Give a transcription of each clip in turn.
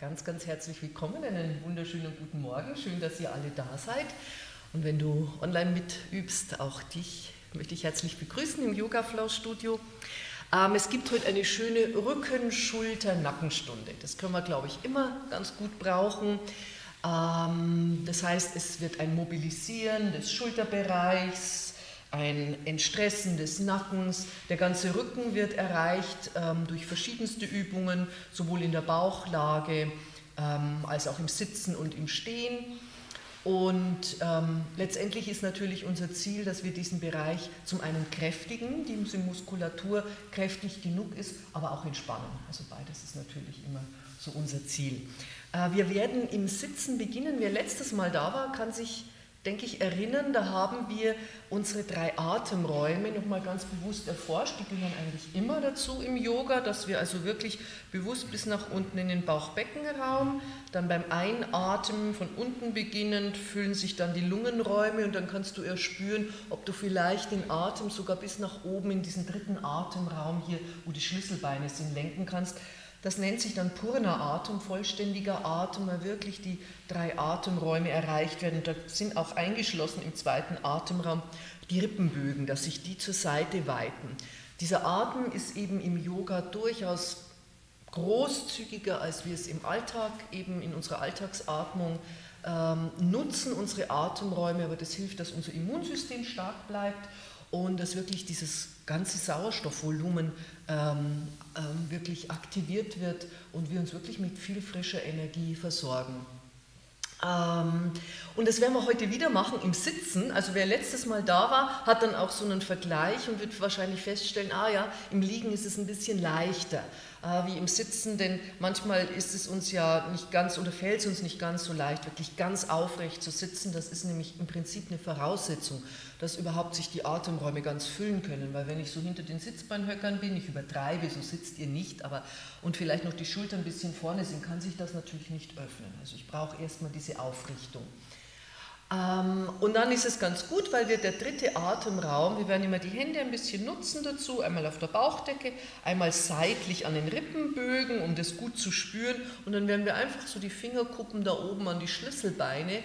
Ganz, ganz herzlich willkommen, einen wunderschönen guten Morgen. Schön, dass ihr alle da seid. Und wenn du online mitübst, auch dich möchte ich herzlich begrüßen im Yoga Flow Studio. Ähm, es gibt heute eine schöne Rücken-, Schulter-, Nackenstunde. Das können wir, glaube ich, immer ganz gut brauchen. Ähm, das heißt, es wird ein Mobilisieren des Schulterbereichs, ein Entstressen des Nackens. Der ganze Rücken wird erreicht ähm, durch verschiedenste Übungen, sowohl in der Bauchlage ähm, als auch im Sitzen und im Stehen. Und ähm, letztendlich ist natürlich unser Ziel, dass wir diesen Bereich zum einen kräftigen, die Muskulatur kräftig genug ist, aber auch entspannen. Also beides ist natürlich immer so unser Ziel. Äh, wir werden im Sitzen beginnen. Wer letztes Mal da war, kann sich denke ich, erinnern, da haben wir unsere drei Atemräume nochmal ganz bewusst erforscht. Die gehören eigentlich immer dazu im Yoga, dass wir also wirklich bewusst bis nach unten in den Bauchbeckenraum, dann beim Einatmen von unten beginnend füllen sich dann die Lungenräume und dann kannst du erspüren, ob du vielleicht den Atem sogar bis nach oben in diesen dritten Atemraum hier, wo die Schlüsselbeine sind, lenken kannst. Das nennt sich dann purner Atem, vollständiger Atem, weil wirklich die drei Atemräume erreicht werden. da sind auch eingeschlossen im zweiten Atemraum die Rippenbögen, dass sich die zur Seite weiten. Dieser Atem ist eben im Yoga durchaus großzügiger, als wir es im Alltag, eben in unserer Alltagsatmung ähm, nutzen, unsere Atemräume, aber das hilft, dass unser Immunsystem stark bleibt und dass wirklich dieses ganze Sauerstoffvolumen ähm, wirklich aktiviert wird und wir uns wirklich mit viel frischer Energie versorgen. Ähm, und das werden wir heute wieder machen im Sitzen. Also wer letztes Mal da war, hat dann auch so einen Vergleich und wird wahrscheinlich feststellen, ah ja, im Liegen ist es ein bisschen leichter äh, wie im Sitzen, denn manchmal ist es uns ja nicht ganz oder fällt es uns nicht ganz so leicht, wirklich ganz aufrecht zu sitzen. Das ist nämlich im Prinzip eine Voraussetzung, dass überhaupt sich die Atemräume ganz füllen können, weil wenn ich so hinter den Sitzbeinhöckern bin, ich übertreibe, so sitzt ihr nicht, aber und vielleicht noch die Schultern ein bisschen vorne sind, kann sich das natürlich nicht öffnen. Also ich brauche erstmal diese Aufrichtung. Ähm, und dann ist es ganz gut, weil wir der dritte Atemraum, wir werden immer die Hände ein bisschen nutzen dazu, einmal auf der Bauchdecke, einmal seitlich an den Rippenbögen, um das gut zu spüren. Und dann werden wir einfach so die Fingerkuppen da oben an die Schlüsselbeine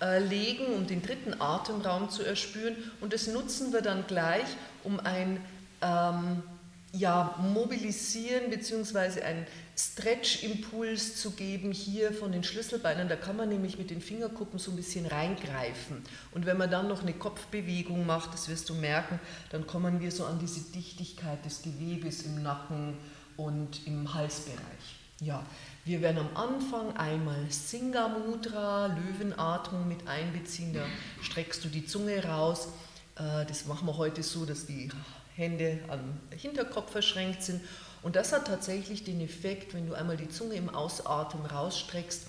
äh, legen, um den dritten Atemraum zu erspüren. Und das nutzen wir dann gleich, um ein ähm, ja, Mobilisieren bzw. ein Stretch-Impuls zu geben hier von den Schlüsselbeinen. Da kann man nämlich mit den Fingerkuppen so ein bisschen reingreifen. Und wenn man dann noch eine Kopfbewegung macht, das wirst du merken, dann kommen wir so an diese Dichtigkeit des Gewebes im Nacken und im Halsbereich. Ja, wir werden am Anfang einmal Singa Mudra, Löwenatmung mit einbeziehen. Da streckst du die Zunge raus. Äh, das machen wir heute so, dass die Hände am Hinterkopf verschränkt sind und das hat tatsächlich den Effekt, wenn du einmal die Zunge im Ausatmen rausstreckst,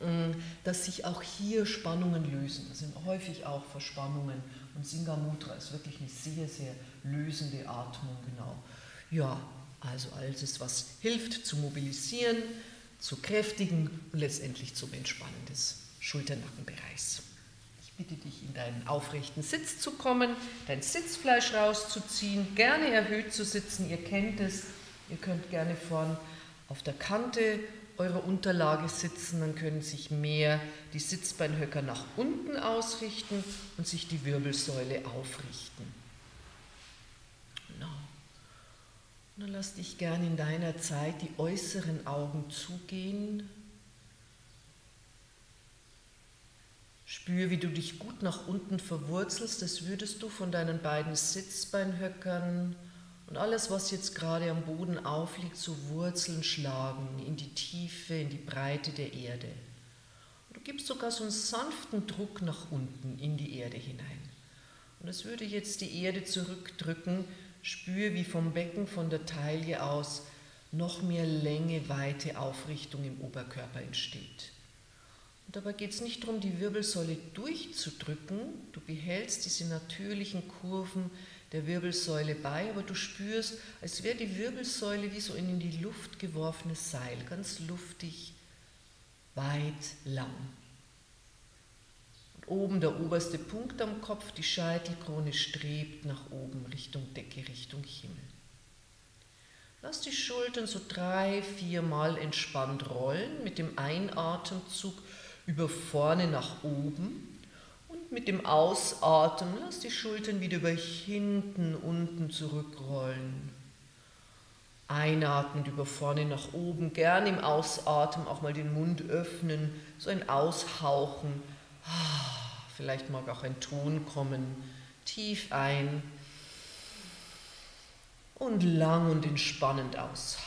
mm, dass sich auch hier Spannungen lösen. Das sind häufig auch Verspannungen. Und Singamudra ist wirklich eine sehr, sehr lösende Atmung, genau. Ja, also alles, was hilft zu mobilisieren, zu kräftigen und letztendlich zum Entspannen des Schulternackenbereichs. Bitte dich, in deinen aufrechten Sitz zu kommen, dein Sitzfleisch rauszuziehen, gerne erhöht zu sitzen, ihr kennt es Ihr könnt gerne vorn auf der Kante eurer Unterlage sitzen, dann können sich mehr die Sitzbeinhöcker nach unten ausrichten und sich die Wirbelsäule aufrichten. Genau. Dann lass dich gerne in deiner Zeit die äußeren Augen zugehen. Spür, wie du dich gut nach unten verwurzelst, das würdest du von deinen beiden Sitzbeinhöckern und alles, was jetzt gerade am Boden aufliegt, so Wurzeln schlagen in die Tiefe, in die Breite der Erde. Und du gibst sogar so einen sanften Druck nach unten in die Erde hinein. Und es würde jetzt die Erde zurückdrücken, spür, wie vom Becken, von der Taille aus noch mehr Länge, Weite, Aufrichtung im Oberkörper entsteht. Dabei geht es nicht darum, die Wirbelsäule durchzudrücken. Du behältst diese natürlichen Kurven, der Wirbelsäule bei, aber du spürst, als wäre die Wirbelsäule wie so ein in die Luft geworfenes Seil, ganz luftig, weit, lang. Und oben der oberste Punkt am Kopf, die Scheitelkrone strebt nach oben Richtung Decke, Richtung Himmel. Lass die Schultern so drei, vier Mal entspannt rollen, mit dem Einatemzug über vorne nach oben und mit dem Ausatmen lass die Schultern wieder über hinten, unten zurückrollen. Einatmend über vorne nach oben, gern im Ausatmen auch mal den Mund öffnen, so ein Aushauchen. Ah, vielleicht mag auch ein Ton kommen. Tief ein und lang und entspannend aus.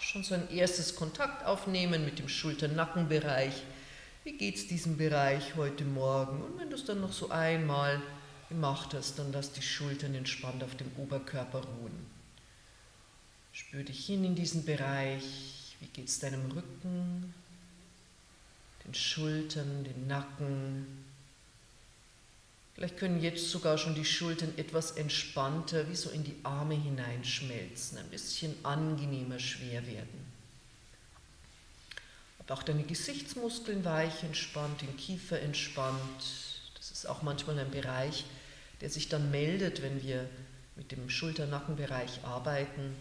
Schon so ein erstes Kontakt aufnehmen mit dem Schulter-Nackenbereich. Wie geht es diesem Bereich heute Morgen? Und wenn du es dann noch so einmal gemacht hast, dann lass die Schultern entspannt auf dem Oberkörper ruhen. Spür dich hin in diesen Bereich. Wie geht es deinem Rücken, den Schultern, den Nacken? Vielleicht können jetzt sogar schon die Schultern etwas entspannter, wie so in die Arme hineinschmelzen, ein bisschen angenehmer schwer werden. Aber auch deine Gesichtsmuskeln weich entspannt, den Kiefer entspannt. Das ist auch manchmal ein Bereich, der sich dann meldet, wenn wir mit dem Schulter-Nackenbereich arbeiten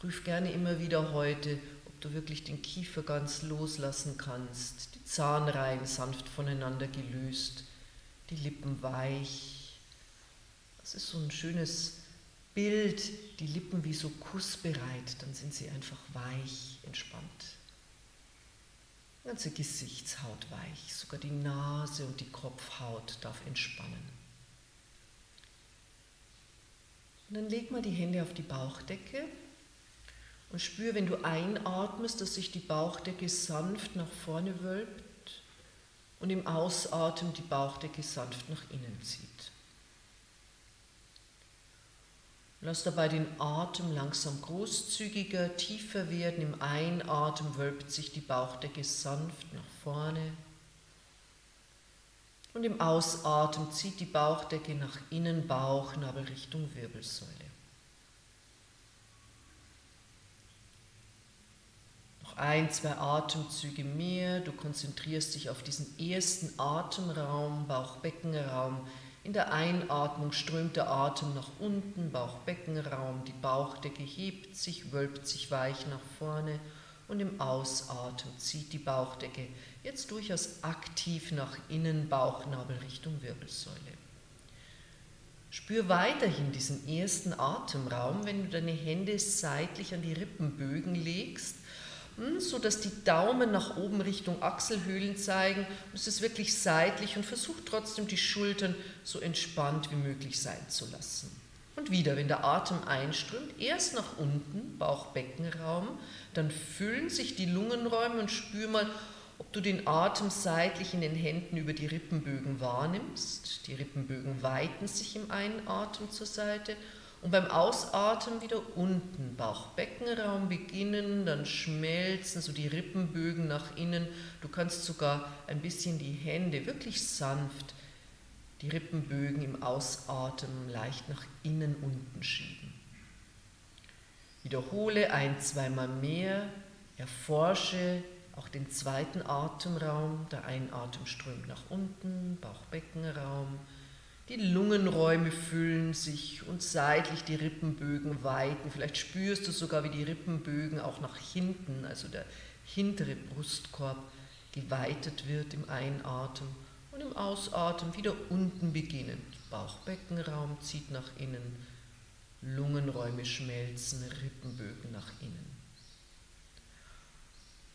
Prüf gerne immer wieder heute, ob du wirklich den Kiefer ganz loslassen kannst, die Zahnreihen sanft voneinander gelöst, die Lippen weich. Das ist so ein schönes Bild, die Lippen wie so kussbereit, dann sind sie einfach weich, entspannt. Ganze Gesichtshaut weich, sogar die Nase und die Kopfhaut darf entspannen. Und dann leg mal die Hände auf die Bauchdecke und spür, wenn du einatmest, dass sich die Bauchdecke sanft nach vorne wölbt und im Ausatmen die Bauchdecke sanft nach innen zieht. Lass dabei den Atem langsam großzügiger, tiefer werden. Im Einatmen wölbt sich die Bauchdecke sanft nach vorne. Und im Ausatmen zieht die Bauchdecke nach innen, Bauchnabel Richtung Wirbelsäule. ein, zwei Atemzüge mehr. Du konzentrierst dich auf diesen ersten Atemraum, Bauchbeckenraum. In der Einatmung strömt der Atem nach unten, Bauchbeckenraum, die Bauchdecke hebt sich, wölbt sich weich nach vorne und im Ausatmen zieht die Bauchdecke jetzt durchaus aktiv nach innen, Bauchnabel Richtung Wirbelsäule. Spür weiterhin diesen ersten Atemraum, wenn du deine Hände seitlich an die Rippenbögen legst so dass die Daumen nach oben Richtung Achselhöhlen zeigen. Es ist wirklich seitlich und versucht trotzdem die Schultern so entspannt wie möglich sein zu lassen. Und wieder, wenn der Atem einströmt, erst nach unten, Bauchbeckenraum, dann füllen sich die Lungenräume und spür mal, ob du den Atem seitlich in den Händen über die Rippenbögen wahrnimmst. Die Rippenbögen weiten sich im Einatmen zur Seite und beim Ausatmen wieder unten, Bauchbeckenraum beginnen, dann schmelzen so die Rippenbögen nach innen. Du kannst sogar ein bisschen die Hände wirklich sanft, die Rippenbögen im Ausatmen leicht nach innen unten schieben. Wiederhole ein, zweimal mehr, erforsche auch den zweiten Atemraum. Der Einatmen strömt nach unten, Bauchbeckenraum. Die Lungenräume füllen sich und seitlich die Rippenbögen weiten. Vielleicht spürst du sogar, wie die Rippenbögen auch nach hinten, also der hintere Brustkorb, geweitet wird im Einatmen und im Ausatmen wieder unten beginnend. Bauchbeckenraum zieht nach innen, Lungenräume schmelzen, Rippenbögen nach innen.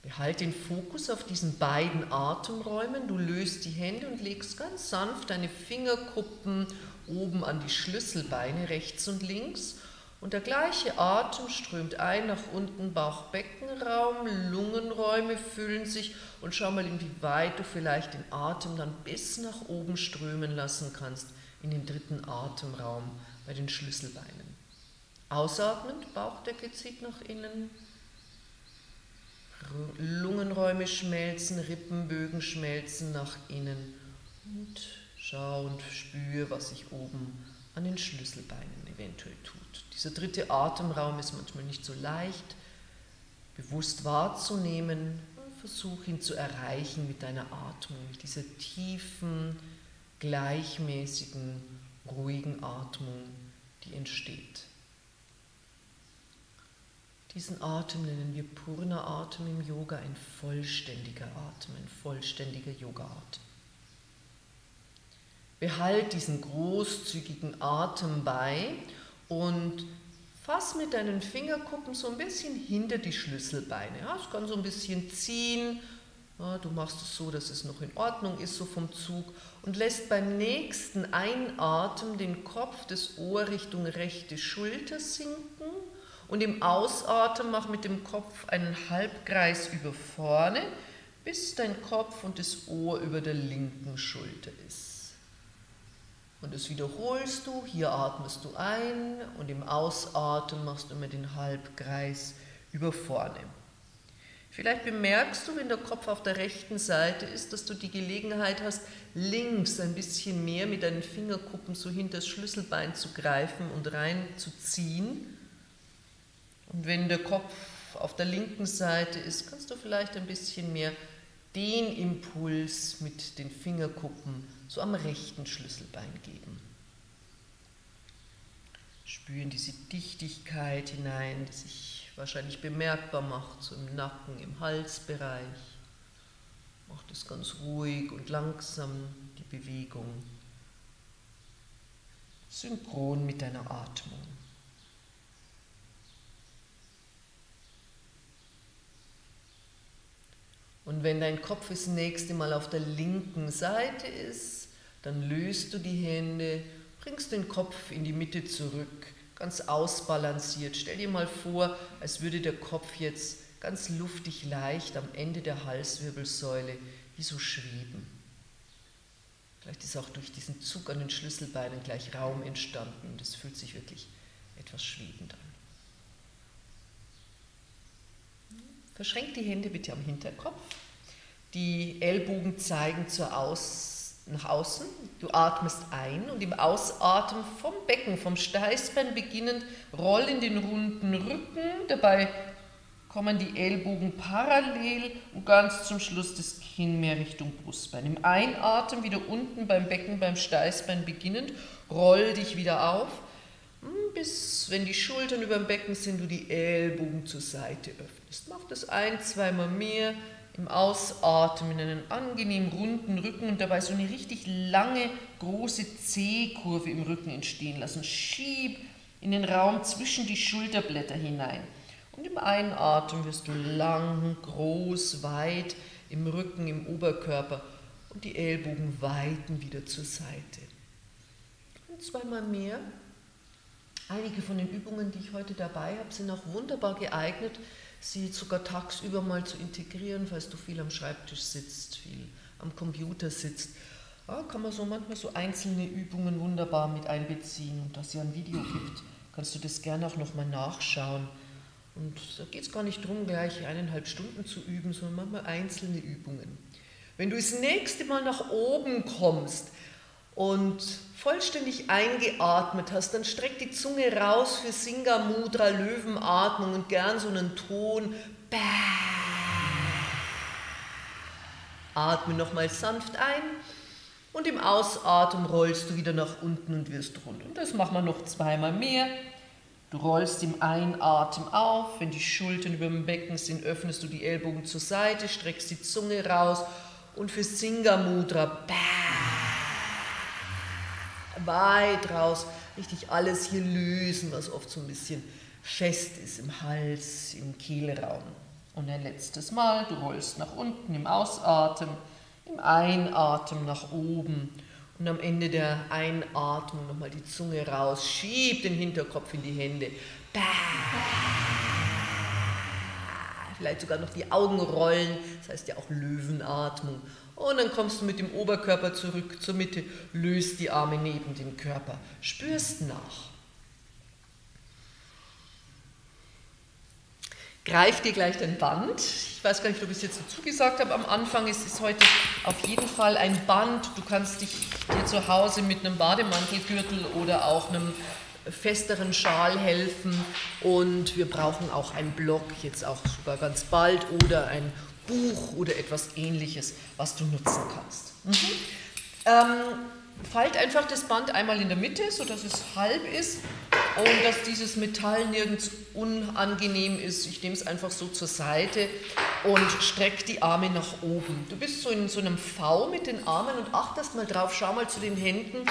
Behalte den Fokus auf diesen beiden Atemräumen. Du löst die Hände und legst ganz sanft deine Fingerkuppen oben an die Schlüsselbeine rechts und links. Und der gleiche Atem strömt ein nach unten, Bauchbeckenraum, Lungenräume füllen sich und schau mal, inwieweit du vielleicht den Atem dann bis nach oben strömen lassen kannst in den dritten Atemraum bei den Schlüsselbeinen. Ausatmend, Bauchdecke zieht nach innen, Lungenräume schmelzen, Rippenbögen schmelzen nach innen und schau und spür, was sich oben an den Schlüsselbeinen eventuell tut. Dieser dritte Atemraum ist manchmal nicht so leicht bewusst wahrzunehmen. Versuch ihn zu erreichen mit deiner Atmung, mit dieser tiefen, gleichmäßigen, ruhigen Atmung, die entsteht. Diesen Atem nennen wir Purna-Atem im Yoga, ein vollständiger Atem, ein vollständiger Yoga-Atem. Behalt diesen großzügigen Atem bei und fass mit deinen Fingerkuppen so ein bisschen hinter die Schlüsselbeine. Ja, es kann so ein bisschen ziehen. Ja, du machst es so, dass es noch in Ordnung ist, so vom Zug. Und lässt beim nächsten Einatmen den Kopf des Ohr Richtung rechte Schulter sinken. Und im Ausatmen mach mit dem Kopf einen Halbkreis über vorne, bis dein Kopf und das Ohr über der linken Schulter ist. Und das wiederholst du, hier atmest du ein und im Ausatmen machst du immer den Halbkreis über vorne. Vielleicht bemerkst du, wenn der Kopf auf der rechten Seite ist, dass du die Gelegenheit hast, links ein bisschen mehr mit deinen Fingerkuppen so hinter das Schlüsselbein zu greifen und reinzuziehen. Und wenn der Kopf auf der linken Seite ist, kannst du vielleicht ein bisschen mehr den Impuls mit den Fingerkuppen so am rechten Schlüsselbein geben. Spüren diese Dichtigkeit hinein, die sich wahrscheinlich bemerkbar macht, so im Nacken, im Halsbereich. Macht es ganz ruhig und langsam, die Bewegung. Synchron mit deiner Atmung. Und wenn dein Kopf das nächste Mal auf der linken Seite ist, dann löst du die Hände, bringst den Kopf in die Mitte zurück, ganz ausbalanciert. Stell dir mal vor, als würde der Kopf jetzt ganz luftig leicht am Ende der Halswirbelsäule wie so schweben. Vielleicht ist auch durch diesen Zug an den Schlüsselbeinen gleich Raum entstanden und es fühlt sich wirklich etwas schwebend an. Verschränk die Hände bitte am Hinterkopf. Die Ellbogen zeigen zur Aus nach außen, du atmest ein und im Ausatmen vom Becken, vom Steißbein beginnend, roll in den runden Rücken, dabei kommen die Ellbogen parallel und ganz zum Schluss das Kinn mehr Richtung Brustbein. Im Einatmen wieder unten beim Becken, beim Steißbein beginnend, roll dich wieder auf, hm, bis wenn die Schultern über dem Becken sind, du die Ellbogen zur Seite öffnest. Mach das ein, zweimal mehr, im Ausatmen einen angenehm runden Rücken und dabei so eine richtig lange, große C-Kurve im Rücken entstehen lassen. Schieb in den Raum zwischen die Schulterblätter hinein. Und im Einatmen wirst du lang, groß, weit im Rücken, im Oberkörper und die Ellbogen weiten wieder zur Seite. Und zweimal mehr. Einige von den Übungen, die ich heute dabei habe, sind auch wunderbar geeignet, sie sogar tagsüber mal zu integrieren, falls du viel am Schreibtisch sitzt, viel am Computer sitzt. Ja, kann man so manchmal so einzelne Übungen wunderbar mit einbeziehen. Und da es ja ein Video gibt, kannst du das gerne auch nochmal nachschauen. Und da geht es gar nicht darum, gleich eineinhalb Stunden zu üben, sondern manchmal einzelne Übungen. Wenn du das nächste Mal nach oben kommst, und vollständig eingeatmet hast, dann streck die Zunge raus für Singa Mudra, Löwenatmung und gern so einen Ton. Atme nochmal sanft ein und im Ausatmen rollst du wieder nach unten und wirst rund. Und das machen wir noch zweimal mehr. Du rollst im Einatmen auf, wenn die Schultern über dem Becken sind, öffnest du die Ellbogen zur Seite, streckst die Zunge raus und für Singa Mudra. Bäh weit raus, richtig alles hier lösen, was oft so ein bisschen fest ist im Hals, im Kehlraum. Und ein letztes Mal, du rollst nach unten im Ausatmen, im Einatmen nach oben und am Ende der Einatmung nochmal die Zunge raus, schieb den Hinterkopf in die Hände. Vielleicht sogar noch die Augen rollen, das heißt ja auch Löwenatmung. Und dann kommst du mit dem Oberkörper zurück zur Mitte, löst die Arme neben dem Körper, spürst nach. Greif dir gleich dein Band. Ich weiß gar nicht, ob ich es jetzt dazu gesagt habe am Anfang. Es ist heute auf jeden Fall ein Band. Du kannst dich dir zu Hause mit einem Bademantelgürtel oder auch einem festeren Schal helfen. Und wir brauchen auch einen Block, jetzt auch sogar ganz bald, oder ein Buch oder etwas ähnliches, was du nutzen kannst. Mhm. Ähm, falt einfach das Band einmal in der Mitte, sodass es halb ist und dass dieses Metall nirgends unangenehm ist. Ich nehme es einfach so zur Seite und strecke die Arme nach oben. Du bist so in so einem V mit den Armen und achtest mal drauf, schau mal zu den Händen.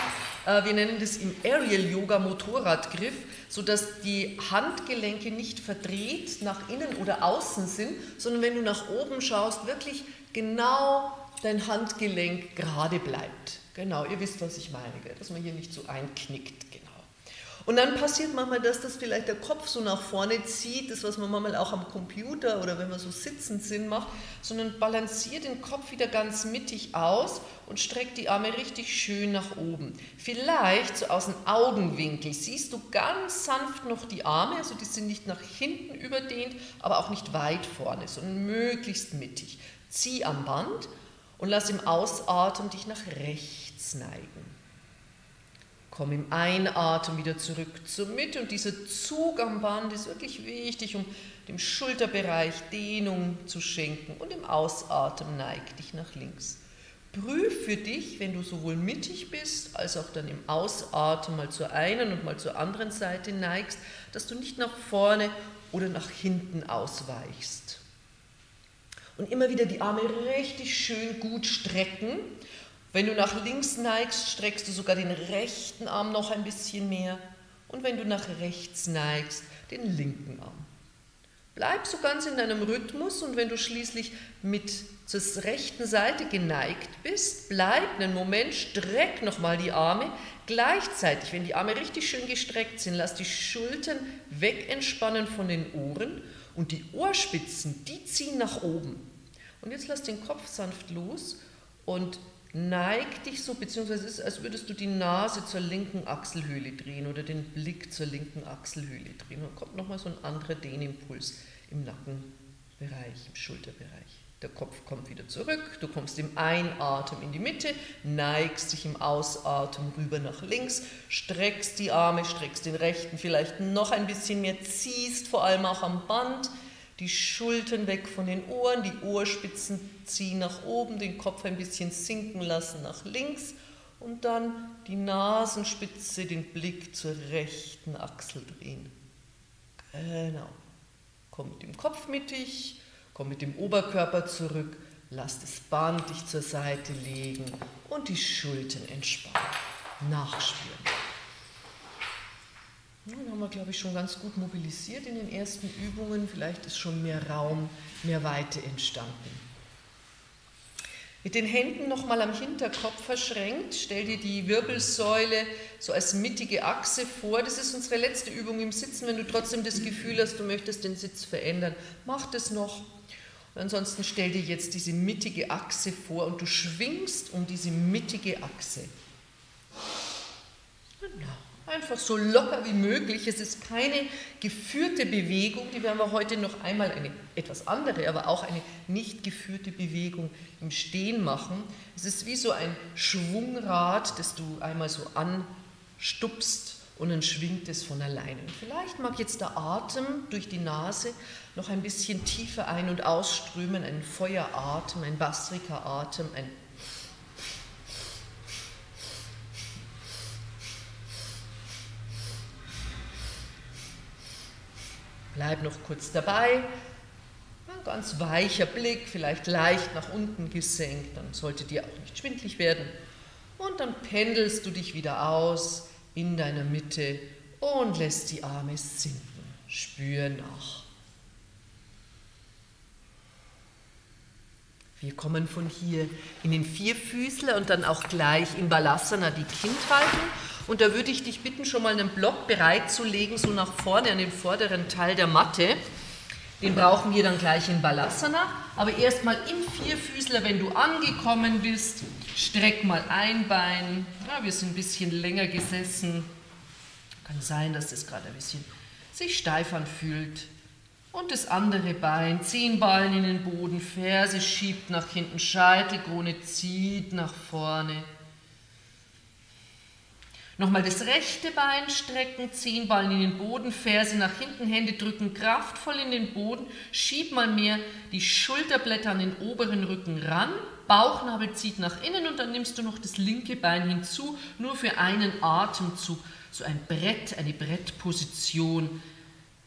Äh, wir nennen das im Aerial Yoga Motorradgriff, sodass die Handgelenke nicht verdreht nach innen oder außen sind, sondern wenn du nach oben schaust, wirklich genau dein Handgelenk gerade bleibt. Genau, ihr wisst, was ich meine, dass man hier nicht so einknickt. Genau. Und dann passiert manchmal das, dass vielleicht der Kopf so nach vorne zieht, das was man manchmal auch am Computer oder wenn man so sitzend Sinn macht, sondern balanciert den Kopf wieder ganz mittig aus und streckt die Arme richtig schön nach oben. Vielleicht so aus dem Augenwinkel siehst du ganz sanft noch die Arme, also die sind nicht nach hinten überdehnt, aber auch nicht weit vorne, sondern möglichst mittig. Zieh am Band und lass im Ausatmen dich nach rechts neigen. Komm im Einatmen wieder zurück zur Mitte und dieser Zug am Band ist wirklich wichtig, um dem Schulterbereich Dehnung zu schenken und im Ausatmen neig dich nach links. Prüf für dich, wenn du sowohl mittig bist, als auch dann im Ausatmen mal zur einen und mal zur anderen Seite neigst, dass du nicht nach vorne oder nach hinten ausweichst. Und immer wieder die Arme richtig schön gut strecken. Wenn du nach links neigst, streckst du sogar den rechten Arm noch ein bisschen mehr. Und wenn du nach rechts neigst, den linken Arm. Bleib so ganz in deinem Rhythmus und wenn du schließlich mit zur rechten Seite geneigt bist, bleib einen Moment, streck nochmal die Arme. Gleichzeitig, wenn die Arme richtig schön gestreckt sind, lass die Schultern wegentspannen von den Ohren und die Ohrspitzen, die ziehen nach oben. Und jetzt lass den Kopf sanft los und neig dich so, beziehungsweise es ist, als würdest du die Nase zur linken Achselhöhle drehen oder den Blick zur linken Achselhöhle drehen. Und kommt nochmal so ein anderer Dehnimpuls im Nackenbereich, im Schulterbereich. Der Kopf kommt wieder zurück, du kommst im Einatmen in die Mitte, neigst dich im Ausatmen rüber nach links, streckst die Arme, streckst den rechten vielleicht noch ein bisschen mehr, ziehst vor allem auch am Band, die Schultern weg von den Ohren, die Ohrspitzen ziehen nach oben, den Kopf ein bisschen sinken lassen nach links und dann die Nasenspitze, den Blick zur rechten Achsel drehen. Genau. Komm mit dem Kopf mittig, komm mit dem Oberkörper zurück, lass das Band dich zur Seite legen und die Schultern entspannen. Nachspüren. Dann haben wir, glaube ich, schon ganz gut mobilisiert in den ersten Übungen. Vielleicht ist schon mehr Raum, mehr Weite entstanden. Mit den Händen nochmal am Hinterkopf verschränkt, stell dir die Wirbelsäule so als mittige Achse vor. Das ist unsere letzte Übung im Sitzen. Wenn du trotzdem das Gefühl hast, du möchtest den Sitz verändern, mach das noch. Und ansonsten stell dir jetzt diese mittige Achse vor und du schwingst um diese mittige Achse. Genau. Einfach so locker wie möglich. Es ist keine geführte Bewegung, die werden wir heute noch einmal eine etwas andere, aber auch eine nicht geführte Bewegung im Stehen machen. Es ist wie so ein Schwungrad, das du einmal so anstupst und dann schwingt es von alleine. Und vielleicht mag jetzt der Atem durch die Nase noch ein bisschen tiefer ein- und ausströmen, ein Feueratem, ein Bastrika-Atem, ein Bleib noch kurz dabei. Ein ganz weicher Blick, vielleicht leicht nach unten gesenkt, dann sollte dir auch nicht schwindlig werden. Und dann pendelst du dich wieder aus in deiner Mitte und lässt die Arme sinken. Spür nach. Wir kommen von hier in den Vierfüßler und dann auch gleich in Balasana die Kindhaltung. Und da würde ich dich bitten, schon mal einen Block bereitzulegen, so nach vorne an den vorderen Teil der Matte. Den brauchen wir dann gleich in Balasana. Aber erstmal im Vierfüßler, wenn du angekommen bist, streck mal ein Bein. Ja, wir sind ein bisschen länger gesessen. Kann sein, dass das gerade ein bisschen sich steif anfühlt. Und das andere Bein, Zehenballen in den Boden, Ferse schiebt nach hinten, Scheitelkrone zieht nach vorne. Nochmal das rechte Bein strecken, Zehenballen in den Boden, Ferse nach hinten, Hände drücken kraftvoll in den Boden, schieb mal mehr die Schulterblätter an den oberen Rücken ran, Bauchnabel zieht nach innen und dann nimmst du noch das linke Bein hinzu, nur für einen Atemzug so ein Brett, eine Brettposition.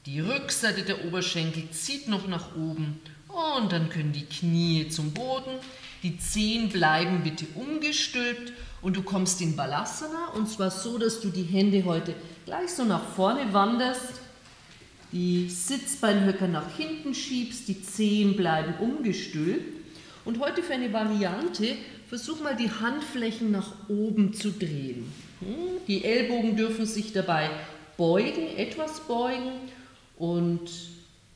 Die Rückseite der Oberschenkel zieht noch nach oben und dann können die Knie zum Boden. Die Zehen bleiben bitte umgestülpt und du kommst in Balasana und zwar so, dass du die Hände heute gleich so nach vorne wanderst, die Sitzbeinhöcker nach hinten schiebst, die Zehen bleiben umgestülpt. Und heute für eine Variante, versuch mal die Handflächen nach oben zu drehen. Hm? Die Ellbogen dürfen sich dabei beugen, etwas beugen und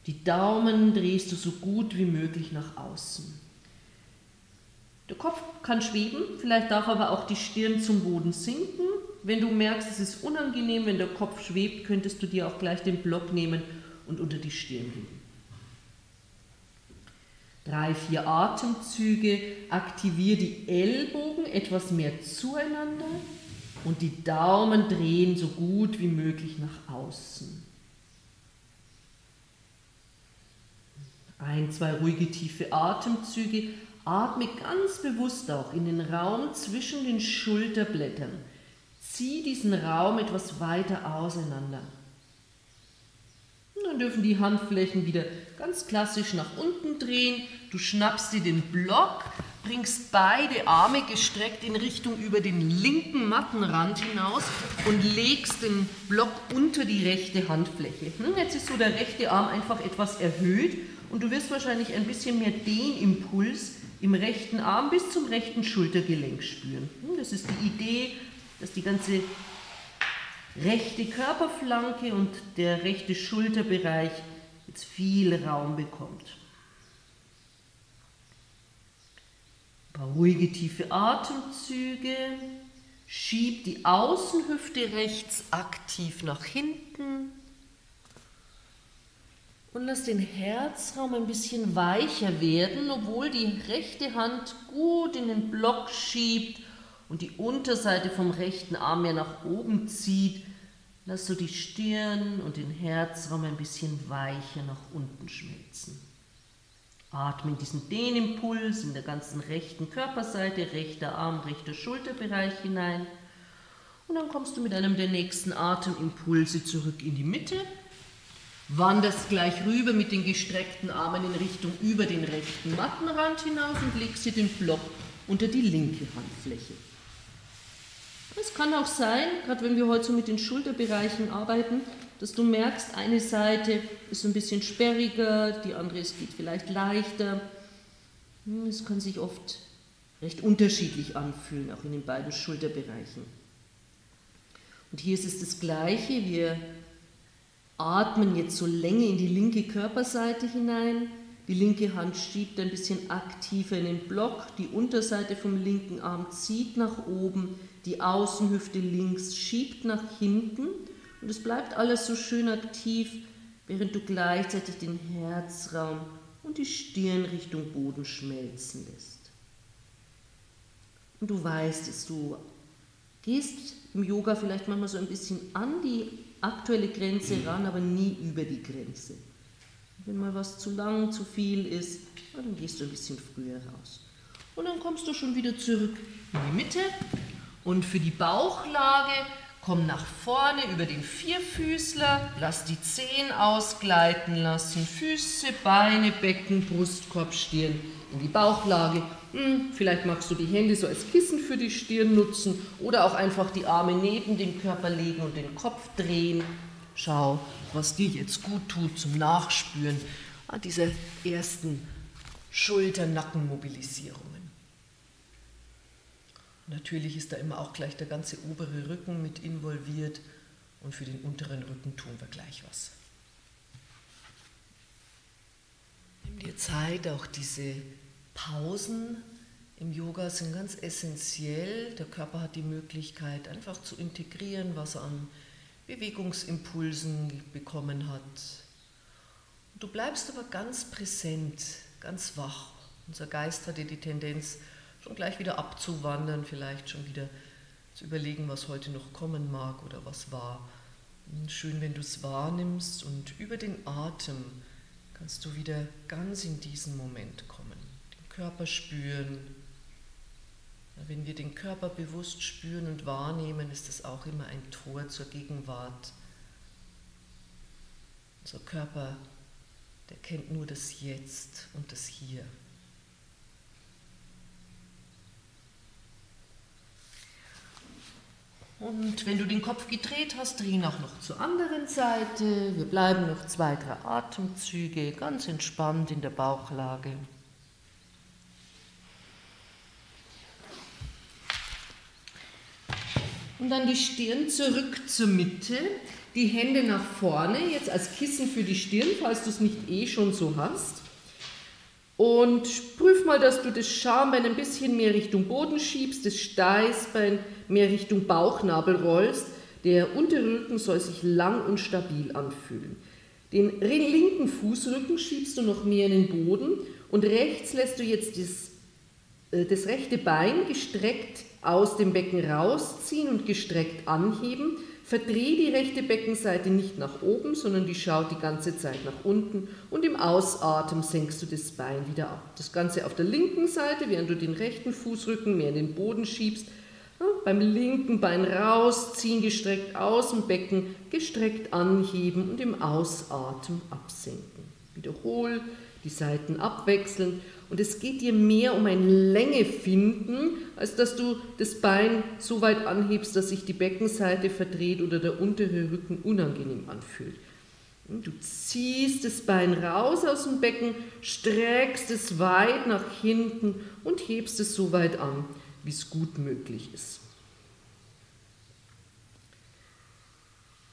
die Daumen drehst du so gut wie möglich nach außen. Der Kopf kann schweben, vielleicht darf aber auch die Stirn zum Boden sinken. Wenn du merkst, es ist unangenehm, wenn der Kopf schwebt, könntest du dir auch gleich den Block nehmen und unter die Stirn legen. Drei, vier Atemzüge, aktiviere die Ellbogen etwas mehr zueinander und die Daumen drehen so gut wie möglich nach außen. Ein, zwei ruhige tiefe Atemzüge, Atme ganz bewusst auch in den Raum zwischen den Schulterblättern. Zieh diesen Raum etwas weiter auseinander. Und dann dürfen die Handflächen wieder ganz klassisch nach unten drehen. Du schnappst dir den Block, bringst beide Arme gestreckt in Richtung über den linken Mattenrand hinaus und legst den Block unter die rechte Handfläche. Hm, jetzt ist so der rechte Arm einfach etwas erhöht und du wirst wahrscheinlich ein bisschen mehr Dehnimpuls im rechten Arm bis zum rechten Schultergelenk spüren. Hm, das ist die Idee, dass die ganze rechte Körperflanke und der rechte Schulterbereich jetzt viel Raum bekommt. Ein paar ruhige tiefe Atemzüge. Schieb die Außenhüfte rechts aktiv nach hinten und lass den Herzraum ein bisschen weicher werden, obwohl die rechte Hand gut in den Block schiebt und die Unterseite vom rechten Arm mehr nach oben zieht. Lass so die Stirn und den Herzraum ein bisschen weicher nach unten schmelzen. Atme in diesen Dehnimpuls in der ganzen rechten Körperseite, rechter Arm, rechter Schulterbereich hinein. Und dann kommst du mit einem der nächsten Atemimpulse zurück in die Mitte wanderst gleich rüber mit den gestreckten Armen in Richtung über den rechten Mattenrand hinaus und legst dir den Block unter die linke Handfläche. Es kann auch sein, gerade wenn wir heute so mit den Schulterbereichen arbeiten, dass du merkst, eine Seite ist ein bisschen sperriger, die andere geht vielleicht leichter. Hm, es kann sich oft recht unterschiedlich anfühlen, auch in den beiden Schulterbereichen. Und hier ist es das Gleiche, wir Atmen jetzt so Länge in die linke Körperseite hinein. Die linke Hand schiebt ein bisschen aktiver in den Block. Die Unterseite vom linken Arm zieht nach oben. Die Außenhüfte links schiebt nach hinten. Und es bleibt alles so schön aktiv, während du gleichzeitig den Herzraum und die Stirn Richtung Boden schmelzen lässt. Und du weißt es, du gehst im Yoga vielleicht manchmal so ein bisschen an die aktuelle Grenze ran, aber nie über die Grenze. Wenn mal was zu lang, zu viel ist, dann gehst du ein bisschen früher raus. Und dann kommst du schon wieder zurück in die Mitte und für die Bauchlage komm nach vorne über den Vierfüßler, lass die Zehen ausgleiten lassen, Füße, Beine, Becken, Brustkorb, Stirn in die Bauchlage hm, vielleicht magst du die Hände so als Kissen für die Stirn nutzen oder auch einfach die Arme neben den Körper legen und den Kopf drehen. Schau, was dir jetzt gut tut zum Nachspüren an dieser ersten Schulter-Nacken-Mobilisierungen. Natürlich ist da immer auch gleich der ganze obere Rücken mit involviert und für den unteren Rücken tun wir gleich was. Nimm dir Zeit, auch diese Pausen im Yoga sind ganz essentiell. Der Körper hat die Möglichkeit, einfach zu integrieren, was er an Bewegungsimpulsen bekommen hat. Du bleibst aber ganz präsent, ganz wach. Unser Geist hatte die Tendenz, schon gleich wieder abzuwandern, vielleicht schon wieder zu überlegen, was heute noch kommen mag oder was war. Schön, wenn du es wahrnimmst und über den Atem kannst du wieder ganz in diesen Moment kommen. Körper spüren, Wenn wir den Körper bewusst spüren und wahrnehmen, ist das auch immer ein Tor zur Gegenwart. Unser Körper, der kennt nur das Jetzt und das Hier. Und wenn du den Kopf gedreht hast, dreh auch noch zur anderen Seite. Wir bleiben noch zwei, drei Atemzüge ganz entspannt in der Bauchlage. Und dann die Stirn zurück zur Mitte, die Hände nach vorne, jetzt als Kissen für die Stirn, falls du es nicht eh schon so hast. Und prüf mal, dass du das Schambein ein bisschen mehr Richtung Boden schiebst, das Steißbein mehr Richtung Bauchnabel rollst. Der Unterrücken soll sich lang und stabil anfühlen. Den linken Fußrücken schiebst du noch mehr in den Boden und rechts lässt du jetzt das, äh, das rechte Bein gestreckt aus dem Becken rausziehen und gestreckt anheben. Verdreh die rechte Beckenseite nicht nach oben, sondern die schaut die ganze Zeit nach unten und im Ausatmen senkst du das Bein wieder ab. Das Ganze auf der linken Seite, während du den rechten Fußrücken mehr in den Boden schiebst. Ja, beim linken Bein rausziehen, gestreckt aus dem Becken, gestreckt anheben und im Ausatmen absenken. Wiederhol die Seiten abwechseln und es geht dir mehr um ein Länge finden, als dass du das Bein so weit anhebst, dass sich die Beckenseite verdreht oder der untere Rücken unangenehm anfühlt. Du ziehst das Bein raus aus dem Becken, streckst es weit nach hinten und hebst es so weit an, wie es gut möglich ist.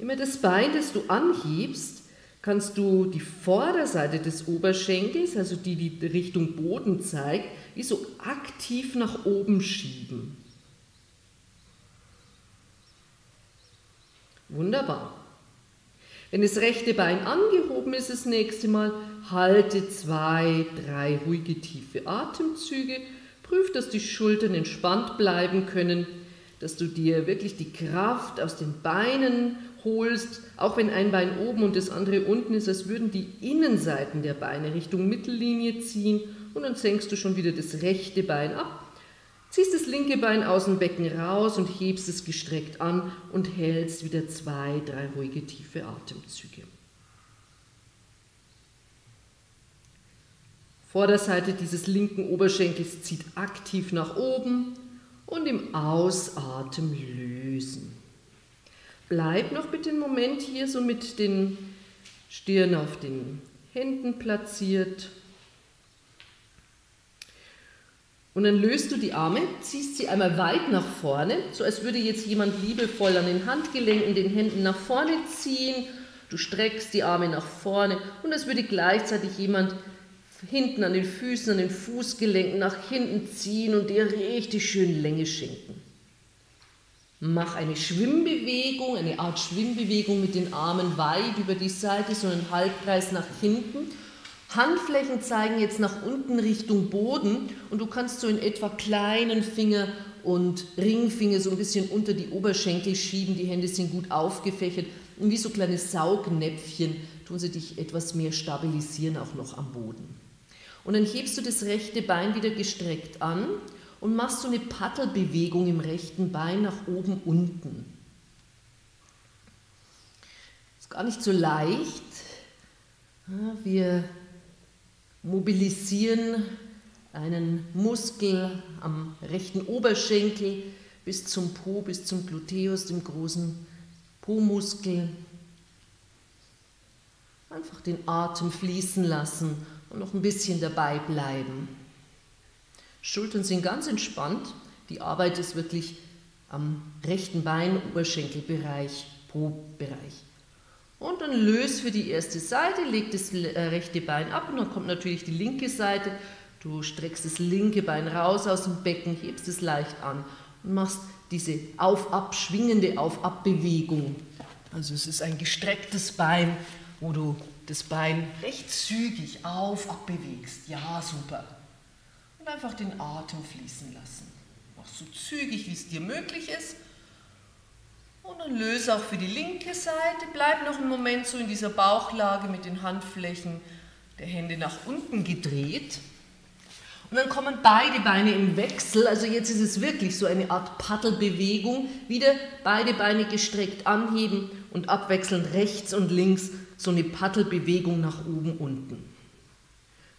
Immer das Bein, das du anhebst, kannst du die Vorderseite des Oberschenkels, also die, die Richtung Boden zeigt, wie so aktiv nach oben schieben. Wunderbar. Wenn das rechte Bein angehoben ist, das nächste Mal halte zwei, drei ruhige tiefe Atemzüge. Prüf, dass die Schultern entspannt bleiben können, dass du dir wirklich die Kraft aus den Beinen holst, auch wenn ein Bein oben und das andere unten ist, als würden die Innenseiten der Beine Richtung Mittellinie ziehen und dann senkst du schon wieder das rechte Bein ab, ziehst das linke Bein aus dem Becken raus und hebst es gestreckt an und hältst wieder zwei, drei ruhige tiefe Atemzüge. Vorderseite dieses linken Oberschenkels zieht aktiv nach oben und im Ausatmen lösen. Bleib noch bitte einen Moment hier so mit den Stirn auf den Händen platziert. Und dann löst du die Arme, ziehst sie einmal weit nach vorne, so als würde jetzt jemand liebevoll an den Handgelenken, den Händen nach vorne ziehen. Du streckst die Arme nach vorne und als würde gleichzeitig jemand hinten an den Füßen, an den Fußgelenken nach hinten ziehen und dir richtig schön Länge schenken. Mach eine Schwimmbewegung, eine Art Schwimmbewegung mit den Armen weit über die Seite, so einen Halbkreis nach hinten. Handflächen zeigen jetzt nach unten Richtung Boden und du kannst so in etwa kleinen Finger und Ringfinger so ein bisschen unter die Oberschenkel schieben. Die Hände sind gut aufgefächert und wie so kleine Saugnäpfchen tun sie dich etwas mehr stabilisieren, auch noch am Boden. Und dann hebst du das rechte Bein wieder gestreckt an und machst so eine Paddelbewegung im rechten Bein nach oben, unten. Ist gar nicht so leicht. Wir mobilisieren einen Muskel am rechten Oberschenkel bis zum Po, bis zum Gluteus, dem großen Po-Muskel. Einfach den Atem fließen lassen und noch ein bisschen dabei bleiben. Schultern sind ganz entspannt. Die Arbeit ist wirklich am rechten Bein, Oberschenkelbereich, Po-Bereich. Und dann löst für die erste Seite, leg das äh, rechte Bein ab und dann kommt natürlich die linke Seite. Du streckst das linke Bein raus aus dem Becken, hebst es leicht an und machst diese auf-ab, schwingende Auf-ab-Bewegung. Also es ist ein gestrecktes Bein, wo du das Bein recht zügig auf-ab bewegst. Ja, super und einfach den Atem fließen lassen. Mach so zügig, wie es dir möglich ist. Und dann löse auch für die linke Seite. Bleib noch einen Moment so in dieser Bauchlage mit den Handflächen der Hände nach unten gedreht. Und dann kommen beide Beine im Wechsel, also jetzt ist es wirklich so eine Art Paddelbewegung. Wieder beide Beine gestreckt anheben und abwechselnd rechts und links so eine Paddelbewegung nach oben, unten.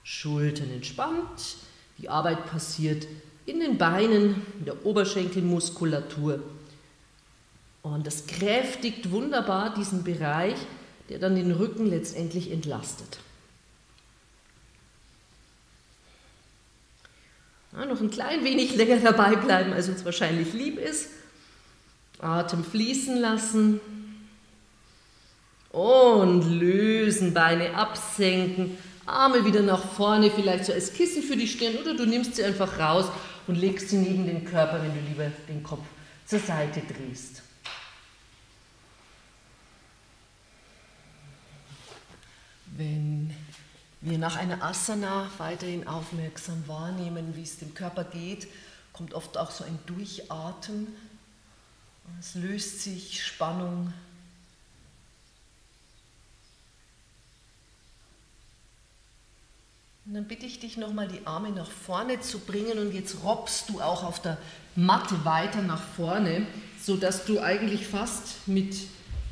Schultern entspannt, die Arbeit passiert in den Beinen, in der Oberschenkelmuskulatur. Und das kräftigt wunderbar diesen Bereich, der dann den Rücken letztendlich entlastet. Ja, noch ein klein wenig länger dabei bleiben, als uns wahrscheinlich lieb ist. Atem fließen lassen. Und lösen, Beine absenken, Arme wieder nach vorne, vielleicht so als Kissen für die Stirn oder du nimmst sie einfach raus und legst sie neben den Körper, wenn du lieber den Kopf zur Seite drehst. Wenn wir nach einer Asana weiterhin aufmerksam wahrnehmen, wie es dem Körper geht, kommt oft auch so ein Durchatmen. Es löst sich Spannung. Und dann bitte ich dich nochmal, die Arme nach vorne zu bringen und jetzt robbst du auch auf der Matte weiter nach vorne, sodass du eigentlich fast mit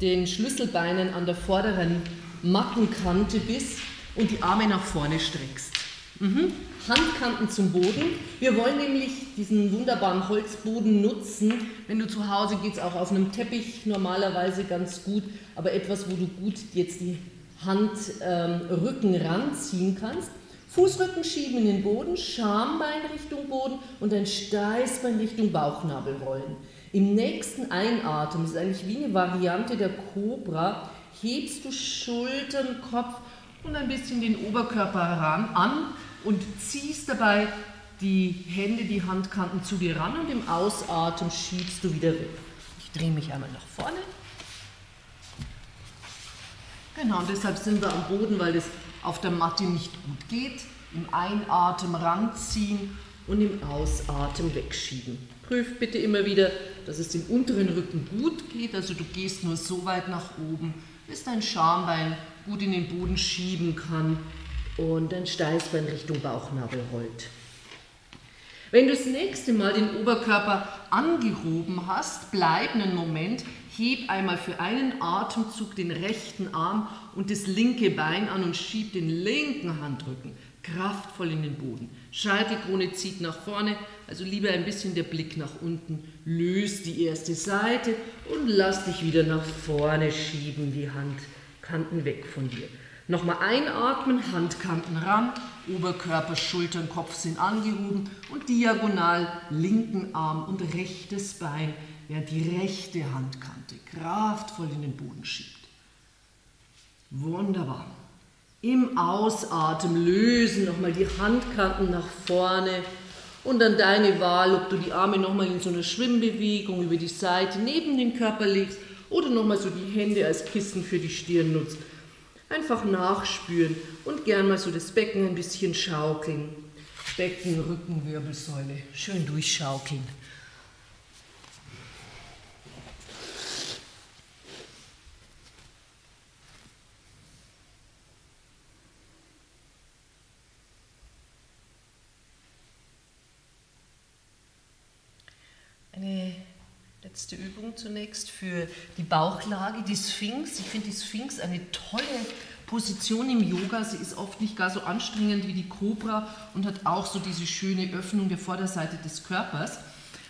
den Schlüsselbeinen an der vorderen Mattenkante bist und die Arme nach vorne streckst. Mhm. Handkanten zum Boden. Wir wollen nämlich diesen wunderbaren Holzboden nutzen. Wenn du zu Hause geht es auch auf einem Teppich normalerweise ganz gut, aber etwas, wo du gut jetzt die Handrücken ähm, ranziehen kannst. Fußrücken schieben in den Boden, Schambein Richtung Boden und ein Steißbein Richtung Bauchnabel rollen. Im nächsten Einatmen, das ist eigentlich wie eine Variante der Cobra, hebst du Schultern, Kopf und ein bisschen den Oberkörper ran, an und ziehst dabei die Hände, die Handkanten zu dir ran und im Ausatmen schiebst du wieder weg. Ich drehe mich einmal nach vorne. Genau, und deshalb sind wir am Boden, weil das auf der Matte nicht gut geht. Im Einatmen ranziehen und im Ausatmen wegschieben. Prüf bitte immer wieder, dass es dem unteren Rücken gut geht. Also du gehst nur so weit nach oben, bis dein Schambein gut in den Boden schieben kann und dein Steißbein Richtung Bauchnabel rollt. Wenn du das nächste Mal den Oberkörper angehoben hast, bleib einen Moment, heb einmal für einen Atemzug den rechten Arm und das linke Bein an und schieb den linken Handrücken kraftvoll in den Boden. Scheitelkrone zieht nach vorne, also lieber ein bisschen der Blick nach unten. Löst die erste Seite und lass dich wieder nach vorne schieben, die Handkanten weg von dir. Nochmal einatmen, Handkanten ran, Oberkörper, Schultern, Kopf sind angehoben und diagonal linken Arm und rechtes Bein, während die rechte Handkante kraftvoll in den Boden schiebt. Wunderbar. Im Ausatmen lösen nochmal die Handkanten nach vorne und dann deine Wahl, ob du die Arme nochmal in so einer Schwimmbewegung über die Seite neben den Körper legst oder nochmal so die Hände als Kissen für die Stirn nutzt. Einfach nachspüren und gern mal so das Becken ein bisschen schaukeln. Becken, Rücken, Wirbelsäule. Schön durchschaukeln. Letzte Übung zunächst für die Bauchlage, die Sphinx. Ich finde die Sphinx eine tolle Position im Yoga. Sie ist oft nicht gar so anstrengend wie die Cobra und hat auch so diese schöne Öffnung der Vorderseite des Körpers.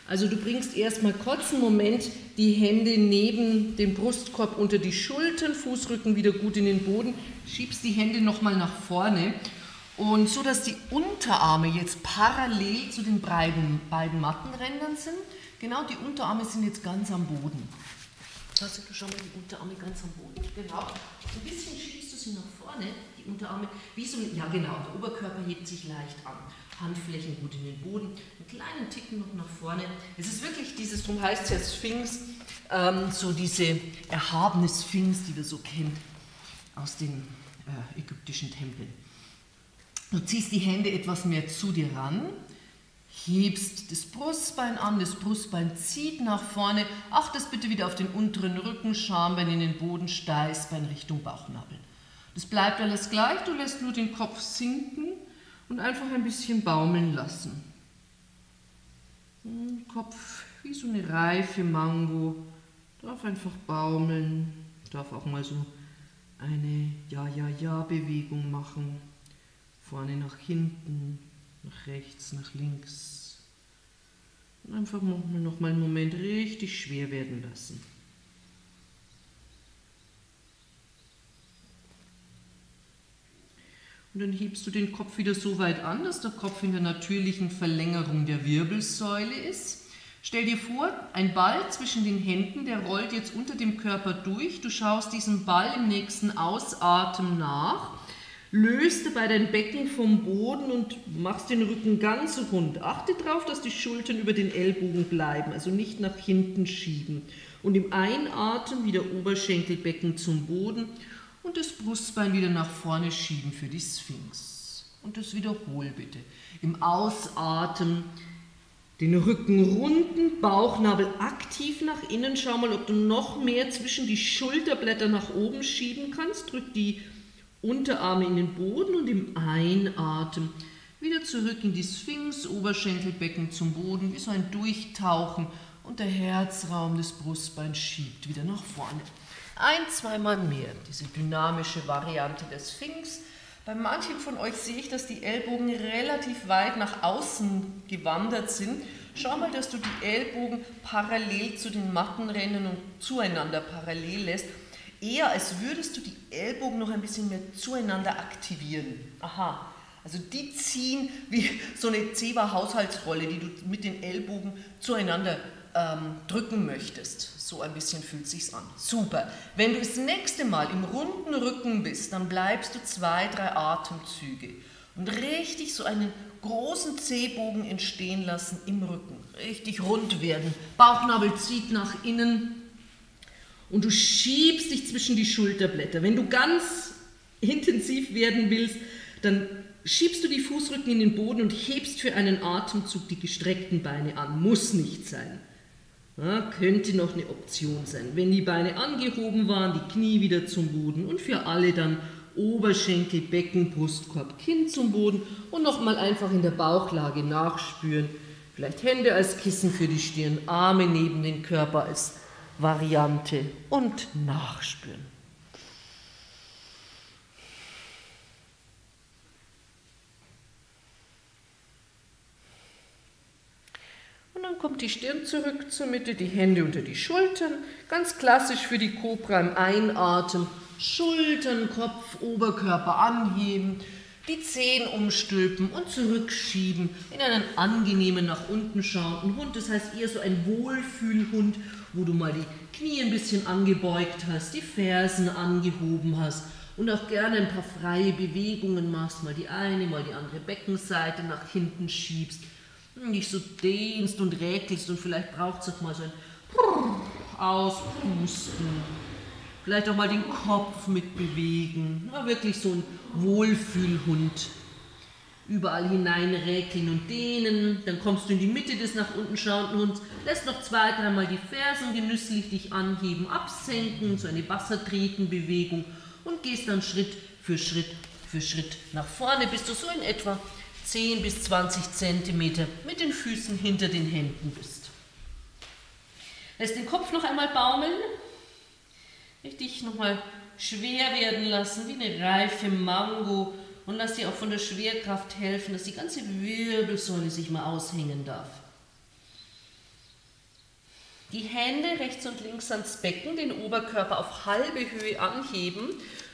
Also du bringst erstmal kurz einen Moment die Hände neben dem Brustkorb unter die Schultern, Fußrücken wieder gut in den Boden, schiebst die Hände nochmal nach vorne und so, dass die Unterarme jetzt parallel zu den beiden, beiden Mattenrändern sind. Genau, die Unterarme sind jetzt ganz am Boden. Hast du schon mal die Unterarme ganz am Boden? Genau. Ein bisschen schiebst du sie nach vorne, die Unterarme. Wie so, ja genau, der Oberkörper hebt sich leicht an. Handflächen gut in den Boden, einen kleinen Ticken noch nach vorne. Es ist wirklich dieses, darum heißt es ja Sphinx, ähm, so diese erhabene Sphinx, die wir so kennen aus den äh, ägyptischen Tempeln. Du ziehst die Hände etwas mehr zu dir ran hebst das Brustbein an, das Brustbein zieht nach vorne, achtest bitte wieder auf den unteren Rücken, Schambein in den Boden, Steißbein Richtung Bauchnabel. Das bleibt alles gleich, du lässt nur den Kopf sinken und einfach ein bisschen baumeln lassen. Hm, Kopf wie so eine reife Mango, darf einfach baumeln, darf auch mal so eine Ja-Ja-Ja-Bewegung machen. Vorne nach hinten, nach rechts, nach links. Und einfach noch mal einen Moment richtig schwer werden lassen. Und dann hebst du den Kopf wieder so weit an, dass der Kopf in der natürlichen Verlängerung der Wirbelsäule ist. Stell dir vor, ein Ball zwischen den Händen, der rollt jetzt unter dem Körper durch. Du schaust diesem Ball im nächsten Ausatmen nach, löst dabei dein Becken vom Boden und machst den Rücken ganz rund. Achte darauf, dass die Schultern über den Ellbogen bleiben, also nicht nach hinten schieben. Und im Einatmen wieder Oberschenkelbecken zum Boden und das Brustbein wieder nach vorne schieben für die Sphinx. Und das wiederhol bitte. Im Ausatmen den Rücken runden, Bauchnabel aktiv nach innen. Schau mal, ob du noch mehr zwischen die Schulterblätter nach oben schieben kannst. Drück die Unterarme in den Boden und im Einatmen wieder zurück in die Sphinx, Oberschenkelbecken zum Boden, wie so ein Durchtauchen und der Herzraum des Brustbeins schiebt wieder nach vorne. Ein, zweimal mehr, diese dynamische Variante des Sphinx. Bei manchen von euch sehe ich, dass die Ellbogen relativ weit nach außen gewandert sind. Schau mal, dass du die Ellbogen parallel zu den Mattenrändern und zueinander parallel lässt. Eher als würdest du die Ellbogen noch ein bisschen mehr zueinander aktivieren. Aha, also die ziehen wie so eine Zeba-Haushaltsrolle, die du mit den Ellbogen zueinander ähm, drücken möchtest. So ein bisschen fühlt sich's an. Super. Wenn du das nächste Mal im runden Rücken bist, dann bleibst du zwei, drei Atemzüge und richtig so einen großen C-Bogen entstehen lassen im Rücken. Richtig rund werden. Bauchnabel zieht nach innen und du schiebst dich zwischen die Schulterblätter. Wenn du ganz intensiv werden willst, dann schiebst du die Fußrücken in den Boden und hebst für einen Atemzug die gestreckten Beine an. Muss nicht sein. Ja, könnte noch eine Option sein. Wenn die Beine angehoben waren, die Knie wieder zum Boden und für alle dann Oberschenkel, Becken, Brustkorb, Kinn zum Boden und nochmal einfach in der Bauchlage nachspüren. Vielleicht Hände als Kissen für die Stirn, Arme neben den Körper als Variante und nachspüren. Und dann kommt die Stirn zurück zur Mitte, die Hände unter die Schultern. Ganz klassisch für die Cobra im Einatmen. Schultern, Kopf, Oberkörper anheben, die Zehen umstülpen und zurückschieben in einen angenehmen nach unten schauenden Hund. Das heißt eher so ein Wohlfühlhund, wo du mal die Knie ein bisschen angebeugt hast, die Fersen angehoben hast und auch gerne ein paar freie Bewegungen machst, mal die eine, mal die andere Beckenseite nach hinten schiebst nicht so dehnst und räkelst und vielleicht braucht es auch mal so ein Auspusten. Vielleicht auch mal den Kopf mitbewegen. Wirklich so ein Wohlfühlhund. Überall hinein räkeln und dehnen. Dann kommst du in die Mitte des nach unten schauenden Hunds. Lässt noch zwei, dreimal die Fersen genüsslich dich anheben, absenken, so eine Wassertretenbewegung und gehst dann Schritt für Schritt für Schritt nach vorne, bis du so in etwa 10 bis 20 Zentimeter mit den Füßen hinter den Händen bist. Lässt den Kopf noch einmal baumeln, richtig nochmal schwer werden lassen, wie eine reife Mango und lass dir auch von der Schwerkraft helfen, dass die ganze Wirbelsäule sich mal aushängen darf. Die Hände rechts und links ans Becken, den Oberkörper auf halbe Höhe anheben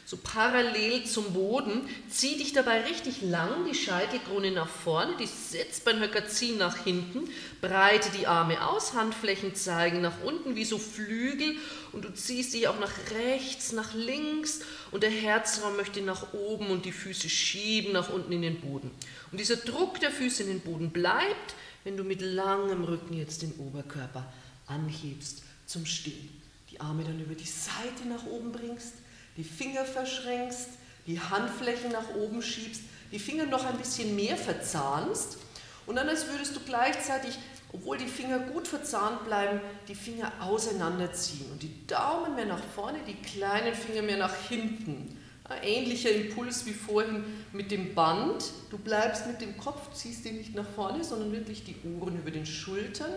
so parallel zum Boden. Zieh dich dabei richtig lang, die Scheitelkrone nach vorne, die Sitzbeinhöcker ziehen nach hinten, breite die Arme aus, Handflächen zeigen nach unten wie so Flügel und du ziehst dich auch nach rechts, nach links und der Herzraum möchte nach oben und die Füße schieben nach unten in den Boden. Und dieser Druck der Füße in den Boden bleibt, wenn du mit langem Rücken jetzt den Oberkörper anhebst zum Stehen. Die Arme dann über die Seite nach oben bringst die Finger verschränkst, die Handflächen nach oben schiebst, die Finger noch ein bisschen mehr verzahnst und dann als würdest du gleichzeitig, obwohl die Finger gut verzahnt bleiben, die Finger auseinanderziehen und die Daumen mehr nach vorne, die kleinen Finger mehr nach hinten. Ähnlicher Impuls wie vorhin mit dem Band. Du bleibst mit dem Kopf, ziehst ihn nicht nach vorne, sondern wirklich die Ohren über den Schultern.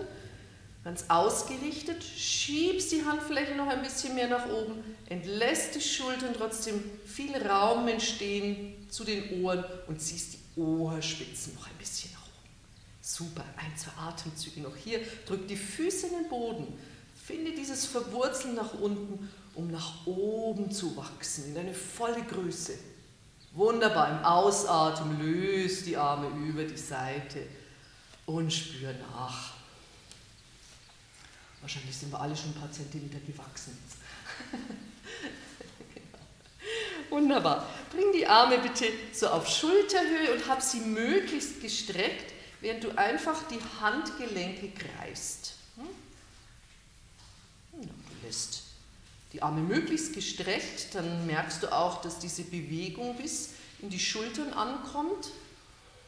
Ganz ausgerichtet, schiebst die Handfläche noch ein bisschen mehr nach oben, entlässt die Schultern, trotzdem viel Raum entstehen zu den Ohren und ziehst die Ohrspitzen noch ein bisschen nach oben. Super, ein, zwei Atemzüge noch hier. Drück die Füße in den Boden. Finde dieses Verwurzeln nach unten, um nach oben zu wachsen, in eine volle Größe. Wunderbar, im Ausatmen löst die Arme über die Seite und spür nach. Wahrscheinlich sind wir alle schon ein paar Zentimeter gewachsen. Wunderbar. Bring die Arme bitte so auf Schulterhöhe und hab sie möglichst gestreckt, während du einfach die Handgelenke kreist. Hm? Du lässt die Arme möglichst gestreckt, dann merkst du auch, dass diese Bewegung bis in die Schultern ankommt.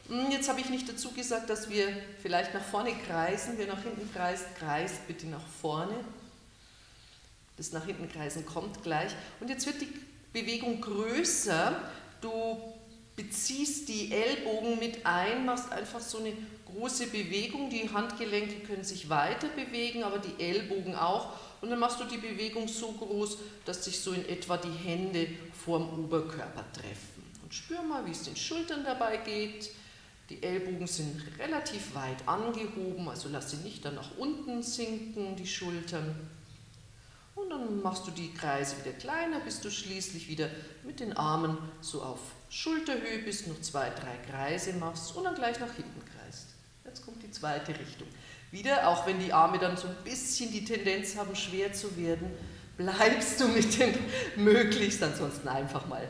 Hm, jetzt habe ich nicht dazu gesagt, dass wir vielleicht nach vorne kreisen. Wer nach hinten kreist, kreist bitte nach vorne. Das nach hinten kreisen kommt gleich. Und jetzt wird die Bewegung größer. Du beziehst die Ellbogen mit ein, machst einfach so eine große Bewegung. Die Handgelenke können sich weiter bewegen, aber die Ellbogen auch. Und dann machst du die Bewegung so groß, dass sich so in etwa die Hände vorm Oberkörper treffen. Und spür mal, wie es den Schultern dabei geht. Die Ellbogen sind relativ weit angehoben, also lass sie nicht dann nach unten sinken, die Schultern. Und dann machst du die Kreise wieder kleiner, bis du schließlich wieder mit den Armen so auf Schulterhöhe bist, noch zwei, drei Kreise machst und dann gleich nach hinten kreist. Jetzt kommt die zweite Richtung. Wieder, auch wenn die Arme dann so ein bisschen die Tendenz haben, schwer zu werden, bleibst du mit den möglichst, ansonsten einfach mal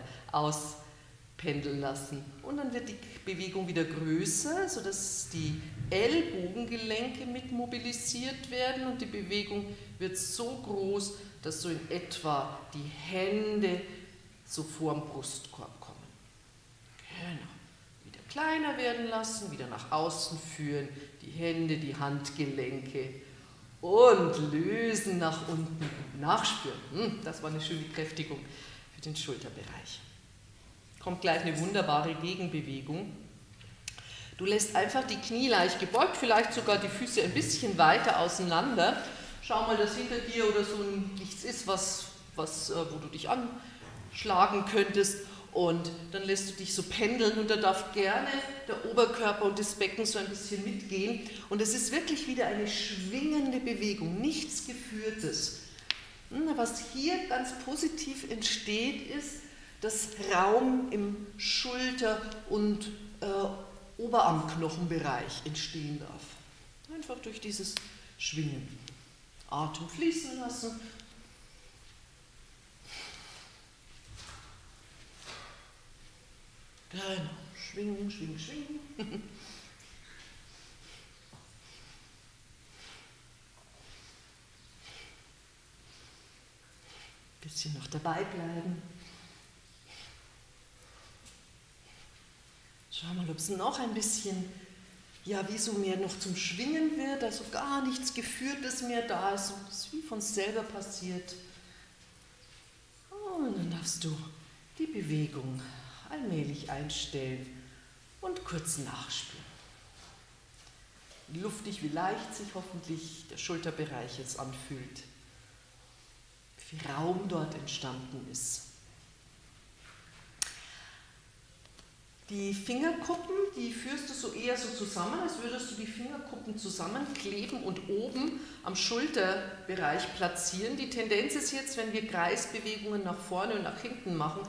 auspendeln lassen. Und dann wird die Bewegung wieder größer, sodass die Ellbogengelenke mit mobilisiert werden und die Bewegung wird so groß, dass so in etwa die Hände so vor dem Brustkorb kommen. Genau. Wieder kleiner werden lassen, wieder nach außen führen, die Hände, die Handgelenke und lösen nach unten, nachspüren. Hm, das war eine schöne Kräftigung für den Schulterbereich. Kommt gleich eine wunderbare Gegenbewegung. Du lässt einfach die Knie leicht gebeugt, vielleicht sogar die Füße ein bisschen weiter auseinander schau mal, dass hinter dir oder so nichts ist, was, was, äh, wo du dich anschlagen könntest. Und dann lässt du dich so pendeln und da darf gerne der Oberkörper und das Becken so ein bisschen mitgehen. Und es ist wirklich wieder eine schwingende Bewegung, nichts Geführtes. Hm, was hier ganz positiv entsteht, ist, dass Raum im Schulter- und äh, Oberarmknochenbereich entstehen darf. Einfach durch dieses Schwingen. Atem fließen lassen. Genau, schwingen, schwingen, schwingen. Bisschen noch dabei bleiben. Schau mal, ob es noch ein bisschen ja, wie so mehr noch zum Schwingen wird, also gar nichts Geführtes mehr da ist, es ist wie von selber passiert. Und dann darfst du die Bewegung allmählich einstellen und kurz nachspüren. Wie luftig, wie leicht sich hoffentlich der Schulterbereich jetzt anfühlt. Wie viel Raum dort entstanden ist. Die Fingerkuppen, die führst du so eher so zusammen, als würdest du die Fingerkuppen zusammenkleben und oben am Schulterbereich platzieren. Die Tendenz ist jetzt, wenn wir Kreisbewegungen nach vorne und nach hinten machen,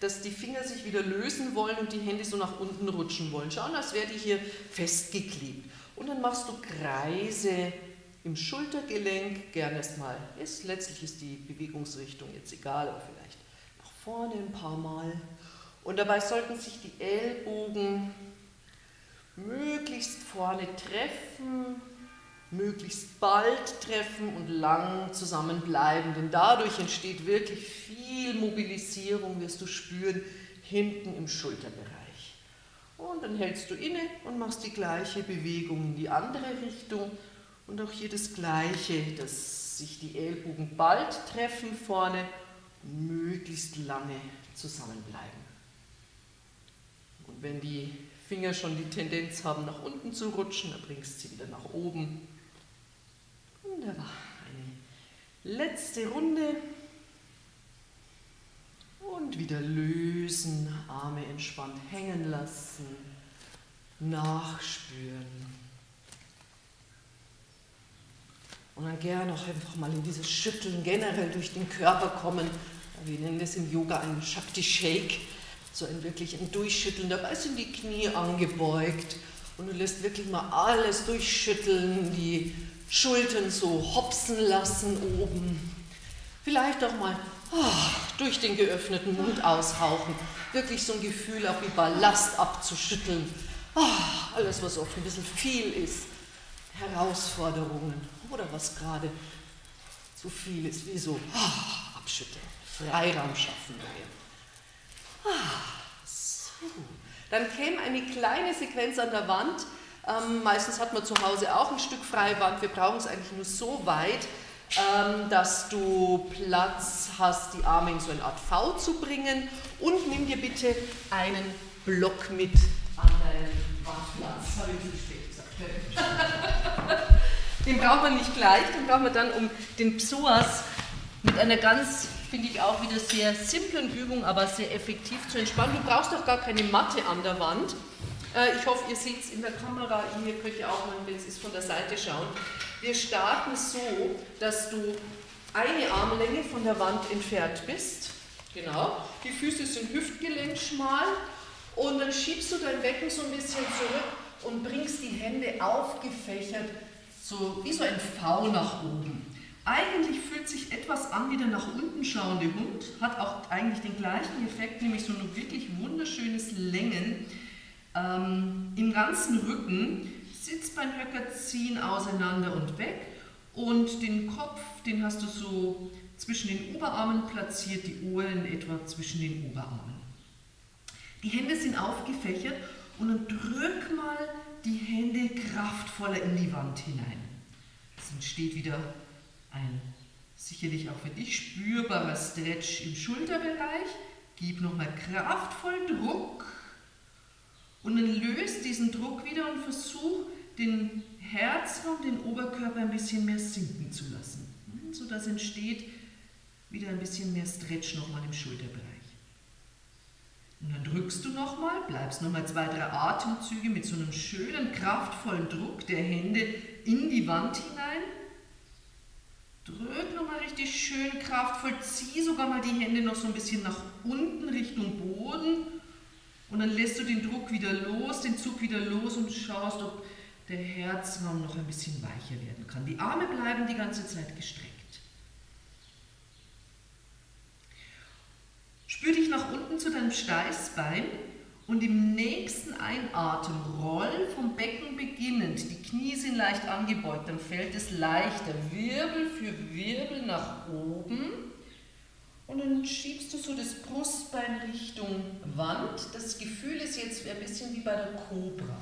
dass die Finger sich wieder lösen wollen und die Hände so nach unten rutschen wollen. Schauen, als wäre die hier festgeklebt. Und dann machst du Kreise im Schultergelenk, gerne erstmal. Ist, letztlich ist die Bewegungsrichtung jetzt egal, aber vielleicht nach vorne ein paar Mal und dabei sollten sich die Ellbogen möglichst vorne treffen, möglichst bald treffen und lang zusammenbleiben, denn dadurch entsteht wirklich viel Mobilisierung, wirst du spüren, hinten im Schulterbereich. Und dann hältst du inne und machst die gleiche Bewegung in die andere Richtung und auch hier das gleiche, dass sich die Ellbogen bald treffen vorne, möglichst lange zusammenbleiben. Wenn die Finger schon die Tendenz haben, nach unten zu rutschen, dann bringst du sie wieder nach oben. Wunderbar. Eine letzte Runde. Und wieder lösen, Arme entspannt hängen lassen, nachspüren. Und dann gerne auch einfach mal in dieses Schütteln generell durch den Körper kommen. Wir nennen das im Yoga einen Shakti Shake, so ein wirklich ein Durchschütteln. Dabei sind die Knie angebeugt und du lässt wirklich mal alles durchschütteln, die Schultern so hopsen lassen oben. Vielleicht auch mal oh, durch den geöffneten Mund aushauchen. Wirklich so ein Gefühl, auch wie Ballast abzuschütteln. Oh, alles, was oft ein bisschen viel ist. Herausforderungen oder was gerade zu viel ist, wie so ah, abschütteln, Freiraum schaffen. So. Dann käme eine kleine Sequenz an der Wand. Ähm, meistens hat man zu Hause auch ein Stück Freiwand. Wir brauchen es eigentlich nur so weit, ähm, dass du Platz hast, die Arme in so eine Art V zu bringen. Und nimm dir bitte einen Block mit an deinen Wandplatz. Habe ich zu gesagt. Den braucht man nicht gleich, den braucht man dann um den Psoas mit einer ganz, finde ich auch wieder sehr simplen Übung, aber sehr effektiv zu entspannen. Du brauchst doch gar keine Matte an der Wand. Äh, ich hoffe, ihr seht es in der Kamera, ihr könnt ja auch wenn es ist, von der Seite schauen. Wir starten so, dass du eine Armlänge von der Wand entfernt bist. Genau. Die Füße sind hüftgelenkschmal und dann schiebst du dein Becken so ein bisschen zurück und bringst die Hände aufgefächert so wie so ein V nach oben. Eigentlich fühlt sich etwas an wie der nach unten schauende Hund, hat auch eigentlich den gleichen Effekt, nämlich so ein wirklich wunderschönes Längen ähm, im ganzen Rücken. Sitzbeinhöcker ziehen auseinander und weg und den Kopf, den hast du so zwischen den Oberarmen platziert, die Ohren etwa zwischen den Oberarmen. Die Hände sind aufgefächert und dann drück mal die Hände kraftvoller in die Wand hinein. Es entsteht wieder ein sicherlich auch für dich spürbarer Stretch im Schulterbereich. Gib nochmal kraftvoll Druck und dann löst diesen Druck wieder und versuch den Herzraum, den Oberkörper ein bisschen mehr sinken zu lassen. Sodass entsteht wieder ein bisschen mehr Stretch nochmal im Schulterbereich. Und dann drückst du nochmal, bleibst nochmal zwei, drei Atemzüge mit so einem schönen, kraftvollen Druck der Hände in die Wand hinein. Drück nochmal richtig schön kraftvoll, zieh sogar mal die Hände noch so ein bisschen nach unten Richtung Boden. Und dann lässt du den Druck wieder los, den Zug wieder los und schaust, ob der Herzraum noch ein bisschen weicher werden kann. Die Arme bleiben die ganze Zeit gestreckt. Spür dich nach unten zu deinem Steißbein und im nächsten Einatmen roll vom Becken beginnend. Die Knie sind leicht angebeugt, dann fällt es leichter, Wirbel für Wirbel nach oben. Und dann schiebst du so das Brustbein Richtung Wand. Das Gefühl ist jetzt ein bisschen wie bei der Cobra.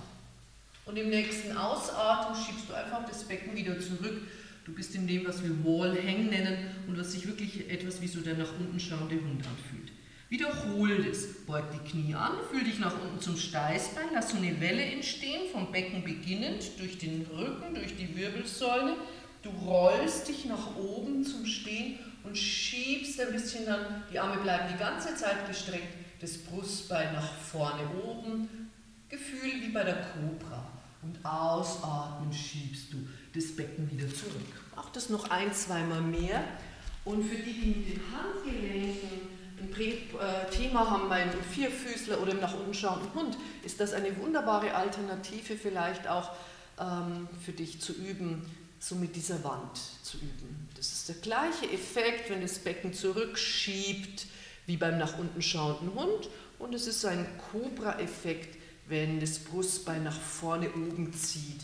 Und im nächsten Ausatmen schiebst du einfach das Becken wieder zurück. Du bist in dem, was wir Wall Hang nennen und was sich wirklich etwas wie so der nach unten schauende Hund anfühlt. Wiederhol das. Beug die Knie an, fühl dich nach unten zum Steißbein, lass so eine Welle entstehen, vom Becken beginnend, durch den Rücken, durch die Wirbelsäule. Du rollst dich nach oben zum Stehen und schiebst ein bisschen dann, die Arme bleiben die ganze Zeit gestreckt, das Brustbein nach vorne oben. Gefühl wie bei der Cobra. Und ausatmen schiebst du das Becken wieder zurück. Mach das noch ein, zweimal mehr. Und für die, die mit den Handgelenken ein Thema haben beim Vierfüßler oder im nach unten schauenden Hund, ist das eine wunderbare Alternative vielleicht auch ähm, für dich zu üben, so mit dieser Wand zu üben. Das ist der gleiche Effekt, wenn das Becken zurückschiebt, wie beim nach unten schauenden Hund. Und es ist ein Cobra-Effekt, wenn das Brustbein nach vorne oben zieht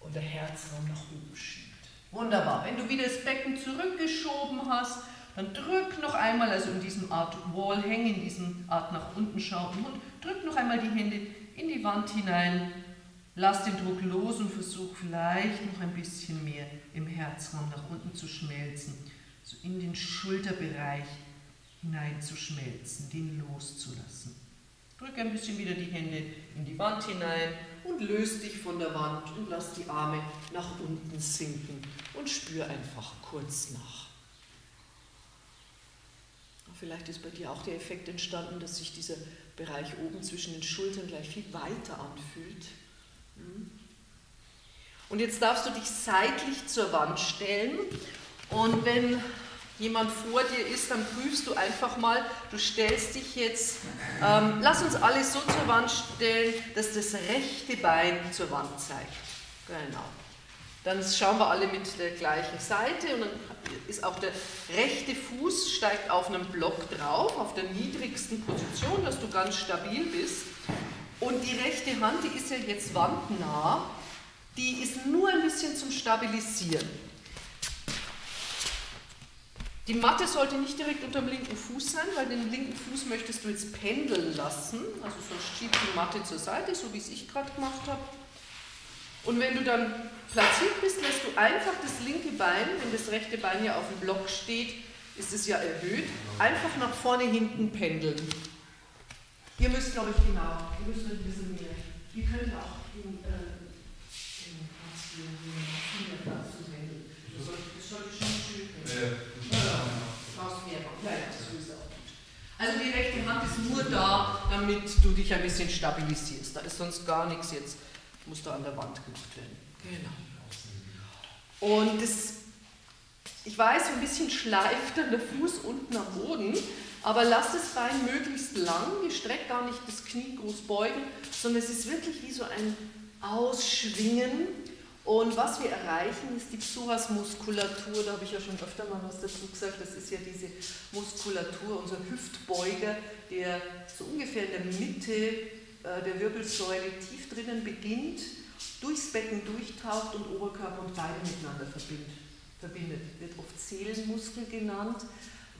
und der Herzraum nach oben schiebt. Wunderbar. Wenn du wieder das Becken zurückgeschoben hast, dann drück noch einmal, also in diesem Art Wall Hang, in diesem Art nach unten schauenden Hund, drück noch einmal die Hände in die Wand hinein, lass den Druck los und versuch vielleicht noch ein bisschen mehr im Herzraum nach unten zu schmelzen, so in den Schulterbereich hineinzuschmelzen, den loszulassen. Drück ein bisschen wieder die Hände in die Wand hinein und löst dich von der Wand und lass die Arme nach unten sinken und spür einfach kurz nach. Vielleicht ist bei dir auch der Effekt entstanden, dass sich dieser Bereich oben zwischen den Schultern gleich viel weiter anfühlt. Hm? Und jetzt darfst du dich seitlich zur Wand stellen und wenn jemand vor dir ist, dann prüfst du einfach mal, du stellst dich jetzt, ähm, lass uns alle so zur Wand stellen, dass das rechte Bein zur Wand zeigt. Genau. Dann schauen wir alle mit der gleichen Seite und dann ist auch der rechte Fuß steigt auf einem Block drauf, auf der niedrigsten Position, dass du ganz stabil bist. Und die rechte Hand, die ist ja jetzt wandnah, die ist nur ein bisschen zum Stabilisieren. Die Matte sollte nicht direkt unter dem linken Fuß sein, weil den linken Fuß möchtest du jetzt pendeln lassen. Also sonst schiebt die Matte zur Seite, so wie es ich gerade gemacht habe. Und wenn du dann platziert bist, lässt du einfach das linke Bein, wenn das rechte Bein ja auf dem Block steht, ist es ja erhöht, einfach nach vorne hinten pendeln. Ihr müsst, glaube ich, genau, ihr müsst ein bisschen mehr. Ihr könnt auch in, äh, in was hier, hier Platz zu pendeln. Das sollte schon schön werden. Ja, brauchst mehr. Ja, ja, das ist auch gut. Also die rechte Hand ist nur da, damit du dich ein bisschen stabilisierst. Da ist sonst gar nichts jetzt muss da an der Wand gemacht werden. Genau. Und das, ich weiß, ein bisschen schleift dann der Fuß unten am Boden, aber lass das Bein möglichst lang, gestreckt gar nicht das Knie groß beugen, sondern es ist wirklich wie so ein Ausschwingen. Und was wir erreichen, ist die Psoas-Muskulatur. Da habe ich ja schon öfter mal was dazu gesagt. Das ist ja diese Muskulatur, unser Hüftbeuger, der so ungefähr in der Mitte der Wirbelsäule tief drinnen beginnt, durchs Becken durchtaucht und Oberkörper und Beine miteinander verbindet. Wird oft Seelenmuskel genannt,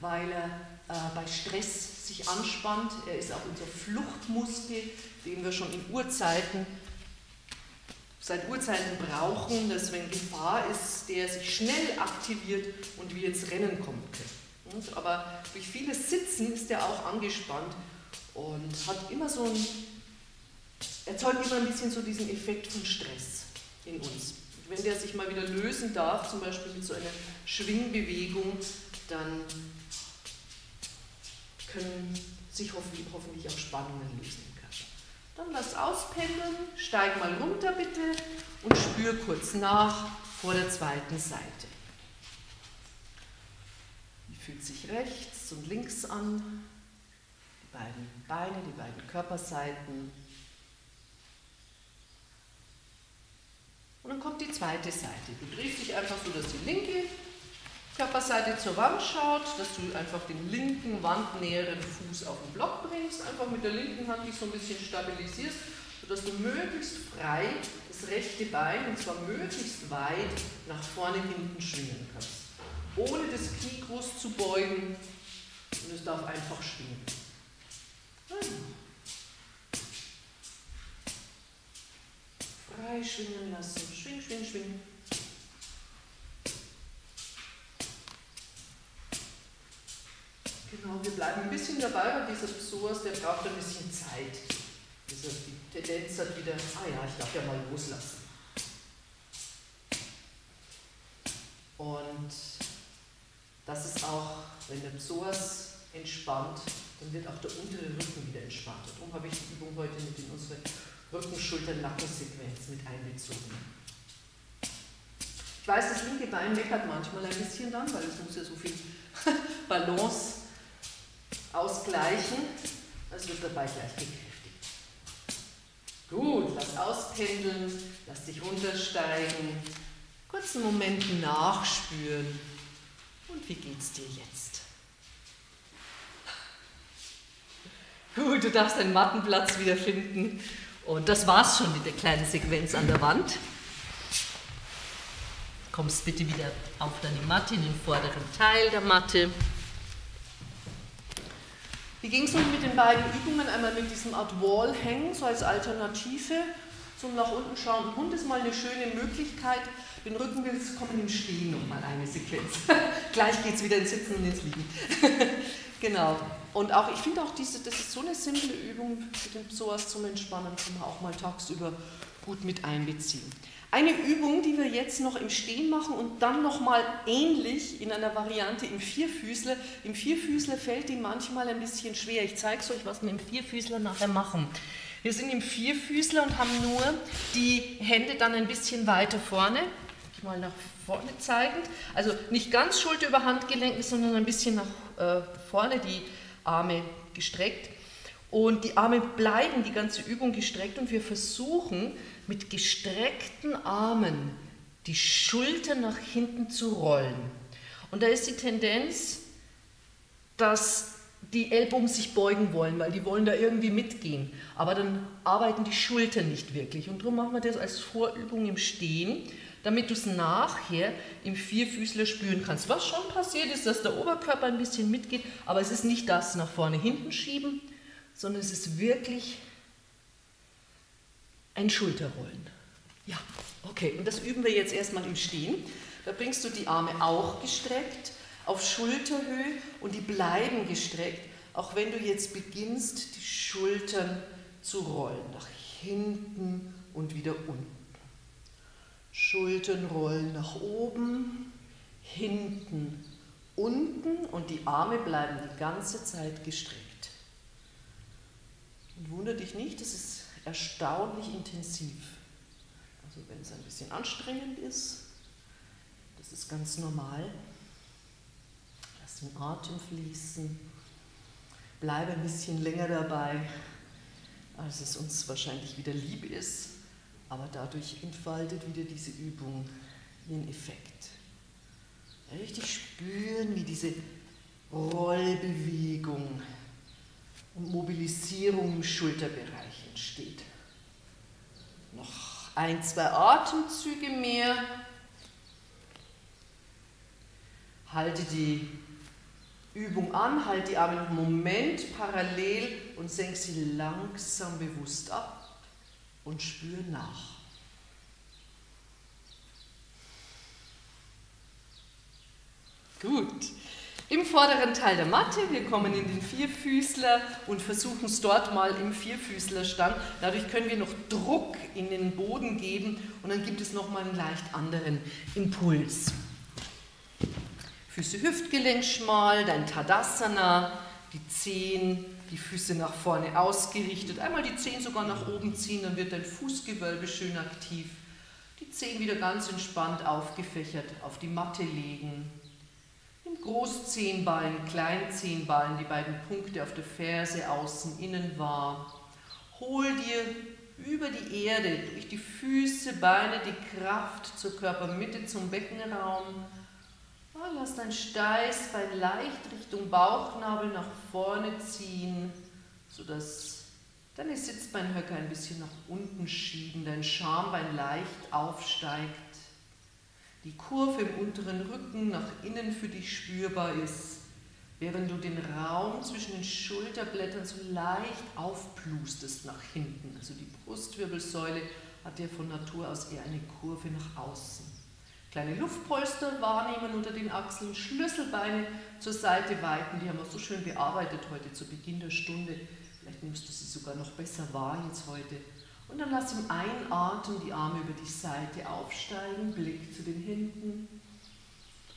weil er äh, bei Stress sich anspannt. Er ist auch unser Fluchtmuskel, den wir schon in Urzeiten seit Urzeiten brauchen, dass wenn Gefahr ist, der sich schnell aktiviert und wir ins Rennen kommen. Aber durch vieles Sitzen ist er auch angespannt und hat immer so ein erzeugt immer ein bisschen so diesen Effekt von Stress in uns. Wenn der sich mal wieder lösen darf, zum Beispiel mit so einer Schwingbewegung, dann können sich hoffentlich auch Spannungen lösen im Körper. Dann lass auspendeln, steig mal runter bitte und spür kurz nach vor der zweiten Seite. Wie fühlt sich rechts und links an? Die beiden Beine, die beiden Körperseiten. Und dann kommt die zweite Seite. Du drehst dich einfach so, dass die linke Körperseite zur Wand schaut, dass du einfach den linken wandnäheren Fuß auf den Block bringst, einfach mit der linken Hand dich so ein bisschen stabilisierst, sodass du möglichst frei das rechte Bein, und zwar möglichst weit, nach vorne hinten schwingen kannst. Ohne das Knie groß zu beugen und es darf einfach schwingen. Frei schwingen lassen. Schwing, schwing, schwing. Genau, wir bleiben ein bisschen dabei, weil dieser Psoas, der braucht ein bisschen Zeit. Diese, die Tendenz hat wieder, ah ja, ich darf ja mal loslassen. Und das ist auch, wenn der Psoas entspannt, dann wird auch der untere Rücken wieder entspannt. Darum habe ich die Übung heute mit in unsere Rücken, Schultern, Nackensequenz mit einbezogen. Ich weiß, das linke Bein meckert manchmal ein bisschen dann, weil es muss ja so viel Balance ausgleichen. Es wird dabei gleich gekräftigt. Gut, lass auspendeln, lass dich runtersteigen, kurzen Moment nachspüren. Und wie geht's dir jetzt? Gut, du darfst deinen Mattenplatz wiederfinden und das war's schon mit der kleinen Sequenz an der Wand. Kommst bitte wieder auf deine Matte, in den vorderen Teil der Matte. Wie ging es nun mit den beiden Übungen? Einmal mit diesem Art Wall Hang, so als Alternative zum nach unten schauenden Hund ist mal eine schöne Möglichkeit. Den Rücken willst kommen im Stehen nochmal eine Sequenz. Gleich geht es wieder ins Sitzen und ins Liegen. Genau. Und auch, ich finde auch diese, das ist so eine simple Übung, sowas zum Entspannen kann man auch mal tagsüber gut mit einbeziehen. Eine Übung, die wir jetzt noch im Stehen machen und dann nochmal ähnlich in einer Variante im Vierfüßler. Im Vierfüßler fällt die manchmal ein bisschen schwer. Ich zeige es euch, was wir im Vierfüßler nachher machen. Wir sind im Vierfüßler und haben nur die Hände dann ein bisschen weiter vorne. Ich mal nach vorne zeigend. Also nicht ganz Schulter über Handgelenk, sondern ein bisschen nach äh, vorne, die Arme gestreckt. Und die Arme bleiben die ganze Übung gestreckt und wir versuchen mit gestreckten Armen die Schultern nach hinten zu rollen. Und da ist die Tendenz, dass die Ellbogen sich beugen wollen, weil die wollen da irgendwie mitgehen. Aber dann arbeiten die Schultern nicht wirklich. Und darum machen wir das als Vorübung im Stehen, damit du es nachher im Vierfüßler spüren kannst. Was schon passiert ist, dass der Oberkörper ein bisschen mitgeht, aber es ist nicht das nach vorne hinten schieben, sondern es ist wirklich ein Schulterrollen. Ja, okay, und das üben wir jetzt erstmal im Stehen. Da bringst du die Arme auch gestreckt auf Schulterhöhe und die bleiben gestreckt, auch wenn du jetzt beginnst, die Schultern zu rollen, nach hinten und wieder unten. Schultern rollen nach oben, hinten, unten und die Arme bleiben die ganze Zeit gestreckt. Und wundere dich nicht, das ist erstaunlich intensiv. Also wenn es ein bisschen anstrengend ist, das ist ganz normal. Lass den Atem fließen. Bleibe ein bisschen länger dabei, als es uns wahrscheinlich wieder lieb ist. Aber dadurch entfaltet wieder diese Übung ihren Effekt. Richtig spüren, wie diese Rollbewegung und Mobilisierung im Schulterbereich entsteht. Noch ein, zwei Atemzüge mehr. Halte die Übung an, halte die Arme einen Moment parallel und senk sie langsam bewusst ab und spüre nach. Gut. Im vorderen Teil der Matte, wir kommen in den Vierfüßler und versuchen es dort mal im Vierfüßlerstand. Dadurch können wir noch Druck in den Boden geben und dann gibt es nochmal einen leicht anderen Impuls. Füße Hüftgelenk schmal, dein Tadasana, die Zehen, die Füße nach vorne ausgerichtet. Einmal die Zehen sogar nach oben ziehen, dann wird dein Fußgewölbe schön aktiv. Die Zehen wieder ganz entspannt aufgefächert auf die Matte legen. Großzehenballen, Kleinzehenballen, die beiden Punkte auf der Ferse außen, innen wahr. Hol dir über die Erde, durch die Füße, Beine, die Kraft zur Körpermitte, zum Beckenraum. Ah, lass dein Steißbein leicht Richtung Bauchnabel nach vorne ziehen, sodass deine Sitzbeinhöcker ein bisschen nach unten schieben, dein Schambein leicht aufsteigt die Kurve im unteren Rücken nach innen für dich spürbar ist, während du den Raum zwischen den Schulterblättern so leicht aufplustest nach hinten. Also die Brustwirbelsäule hat ja von Natur aus eher eine Kurve nach außen. Kleine Luftpolster wahrnehmen unter den Achseln, Schlüsselbeine zur Seite weiten, die haben wir so schön bearbeitet heute zu Beginn der Stunde. Vielleicht nimmst du sie sogar noch besser wahr jetzt heute. Und dann lass im Einatmen die Arme über die Seite aufsteigen, Blick zu den Händen.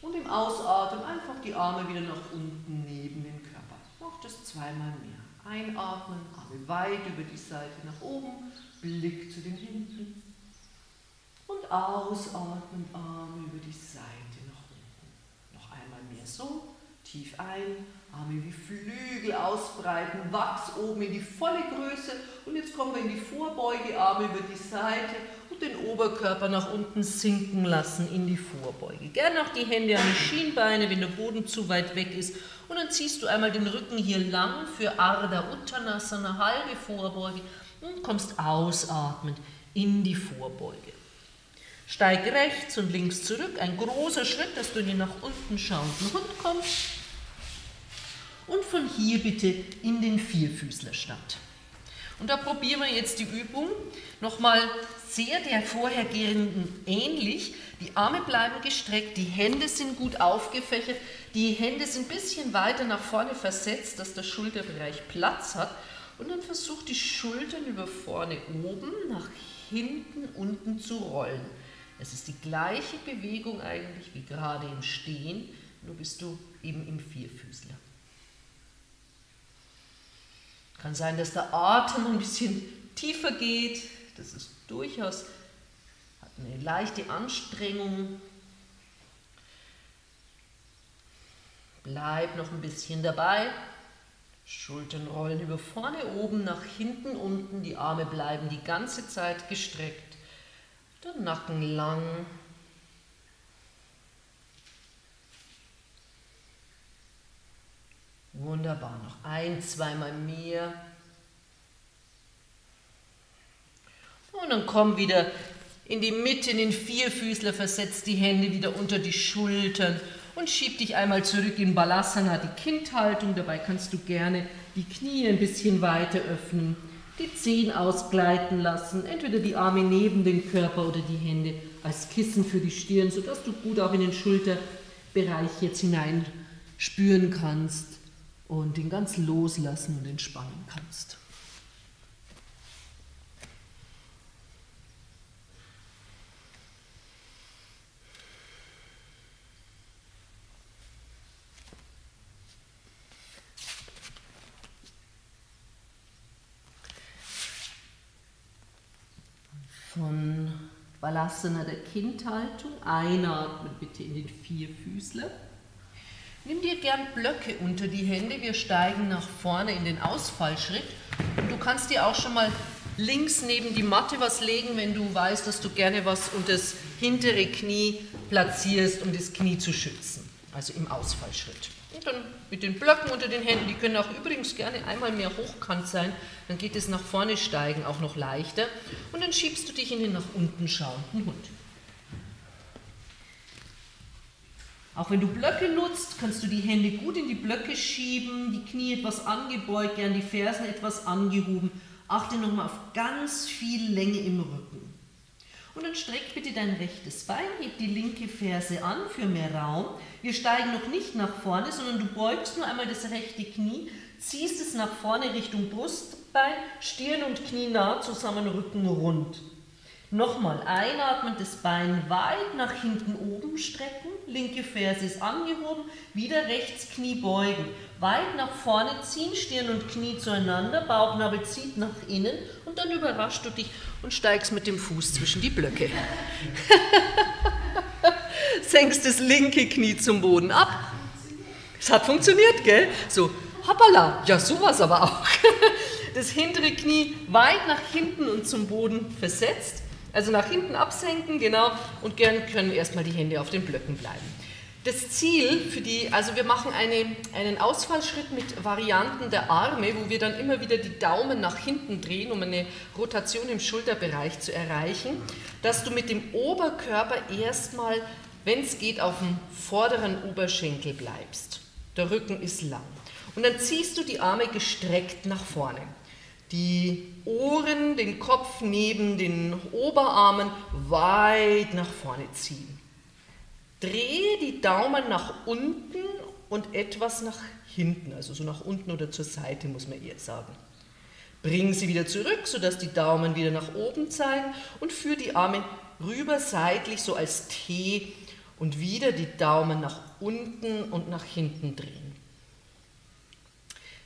Und im Ausatmen einfach die Arme wieder nach unten neben den Körper. Mach das zweimal mehr. Einatmen, Arme weit über die Seite nach oben, Blick zu den Händen. Ausatmen, Arme über die Seite nach unten. Noch einmal mehr so, tief ein, Arme wie Flügel ausbreiten, Wachs oben in die volle Größe und jetzt kommen wir in die Vorbeuge, Arme über die Seite und den Oberkörper nach unten sinken lassen in die Vorbeuge. Gerne auch die Hände an die Schienbeine, wenn der Boden zu weit weg ist und dann ziehst du einmal den Rücken hier lang für Ardha Uttanasana, halbe Vorbeuge und kommst ausatmend in die Vorbeuge. Steig rechts und links zurück, ein großer Schritt, dass du in den nach unten schauenden Hund kommst und von hier bitte in den Vierfüßlerstand. Und da probieren wir jetzt die Übung nochmal sehr der vorhergehenden ähnlich. Die Arme bleiben gestreckt, die Hände sind gut aufgefächert, die Hände sind ein bisschen weiter nach vorne versetzt, dass der Schulterbereich Platz hat. Und dann versucht die Schultern über vorne oben nach hinten unten zu rollen. Es ist die gleiche Bewegung eigentlich wie gerade im Stehen, nur bist du eben im Vierfüßler. Kann sein, dass der Atem ein bisschen tiefer geht, das ist durchaus hat eine leichte Anstrengung. Bleib noch ein bisschen dabei. Schultern rollen über vorne, oben, nach hinten, unten. Die Arme bleiben die ganze Zeit gestreckt. Der Nacken lang. Wunderbar, noch ein, zweimal mehr. Und dann komm wieder in die Mitte, in den Vierfüßler, versetzt die Hände wieder unter die Schultern und schieb dich einmal zurück in Balasana, die Kindhaltung. Dabei kannst du gerne die Knie ein bisschen weiter öffnen, die Zehen ausgleiten lassen, entweder die Arme neben den Körper oder die Hände als Kissen für die Stirn, sodass du gut auch in den Schulterbereich jetzt hinein spüren kannst und ihn ganz loslassen und entspannen kannst. Von Balasana der Kindhaltung. Einatmen bitte in den Vierfüßler. Nimm dir gern Blöcke unter die Hände. Wir steigen nach vorne in den Ausfallschritt. Und du kannst dir auch schon mal links neben die Matte was legen, wenn du weißt, dass du gerne was unter das hintere Knie platzierst, um das Knie zu schützen. Also im Ausfallschritt. Und dann mit den Blöcken unter den Händen, die können auch übrigens gerne einmal mehr hochkant sein, dann geht es nach vorne steigen auch noch leichter. Und dann schiebst du dich in den nach unten schauenden Hund. Auch wenn du Blöcke nutzt, kannst du die Hände gut in die Blöcke schieben, die Knie etwas angebeugt, gern die Fersen etwas angehoben. Achte nochmal auf ganz viel Länge im Rücken. Und dann streck bitte dein rechtes Bein, heb die linke Ferse an für mehr Raum. Wir steigen noch nicht nach vorne, sondern du beugst nur einmal das rechte Knie, ziehst es nach vorne Richtung Brustbein, Stirn und Knie nah zusammen, Rücken rund. Nochmal einatmen, das Bein weit nach hinten oben strecken, linke Ferse ist angehoben, wieder rechts Knie beugen, weit nach vorne ziehen, Stirn und Knie zueinander, Bauchnabel zieht nach innen und dann überraschst du dich und steigst mit dem Fuß zwischen die Blöcke. Senkst das linke Knie zum Boden ab. Es hat funktioniert, gell? So, hoppala, ja sowas aber auch. Das hintere Knie weit nach hinten und zum Boden versetzt also nach hinten absenken, genau, und gern können erstmal die Hände auf den Blöcken bleiben. Das Ziel für die, also wir machen eine, einen Ausfallschritt mit Varianten der Arme, wo wir dann immer wieder die Daumen nach hinten drehen, um eine Rotation im Schulterbereich zu erreichen, dass du mit dem Oberkörper erstmal, wenn es geht, auf dem vorderen Oberschenkel bleibst. Der Rücken ist lang. Und dann ziehst du die Arme gestreckt nach vorne die Ohren, den Kopf neben den Oberarmen weit nach vorne ziehen. Drehe die Daumen nach unten und etwas nach hinten, also so nach unten oder zur Seite, muss man eher sagen. Bring sie wieder zurück, sodass die Daumen wieder nach oben zeigen und führe die Arme rüber seitlich, so als T und wieder die Daumen nach unten und nach hinten drehen.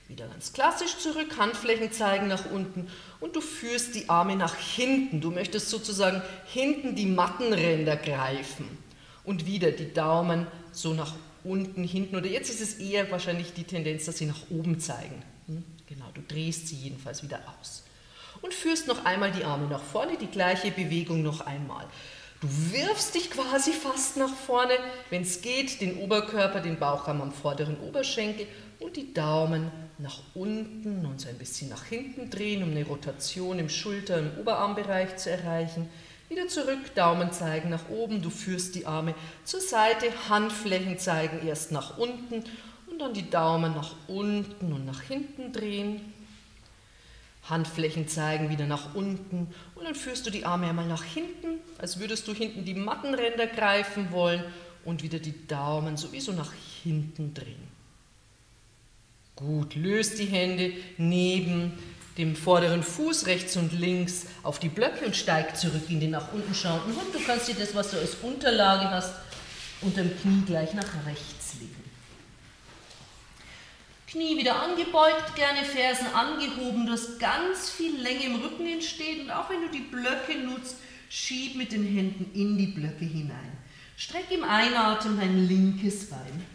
Wieder ganz klassisch zurück, Handflächen zeigen nach unten und du führst die Arme nach hinten. Du möchtest sozusagen hinten die Mattenränder greifen und wieder die Daumen so nach unten, hinten oder jetzt ist es eher wahrscheinlich die Tendenz, dass sie nach oben zeigen. Hm? Genau, du drehst sie jedenfalls wieder aus. Und führst noch einmal die Arme nach vorne, die gleiche Bewegung noch einmal. Du wirfst dich quasi fast nach vorne, wenn es geht, den Oberkörper, den Bauchraum am vorderen Oberschenkel und die Daumen nach unten und so ein bisschen nach hinten drehen, um eine Rotation im Schulter- und Oberarmbereich zu erreichen. Wieder zurück, Daumen zeigen nach oben, du führst die Arme zur Seite, Handflächen zeigen erst nach unten und dann die Daumen nach unten und nach hinten drehen. Handflächen zeigen wieder nach unten und dann führst du die Arme einmal nach hinten, als würdest du hinten die Mattenränder greifen wollen und wieder die Daumen sowieso nach hinten drehen. Gut, löst die Hände neben dem vorderen Fuß rechts und links auf die Blöcke und steig zurück in den nach unten schauenden Hund. Du kannst dir das, was du als Unterlage hast, unter dem Knie gleich nach rechts legen. Knie wieder angebeugt, gerne Fersen angehoben, dass ganz viel Länge im Rücken entsteht und auch wenn du die Blöcke nutzt, schieb mit den Händen in die Blöcke hinein. Streck im Einatmen dein linkes Bein.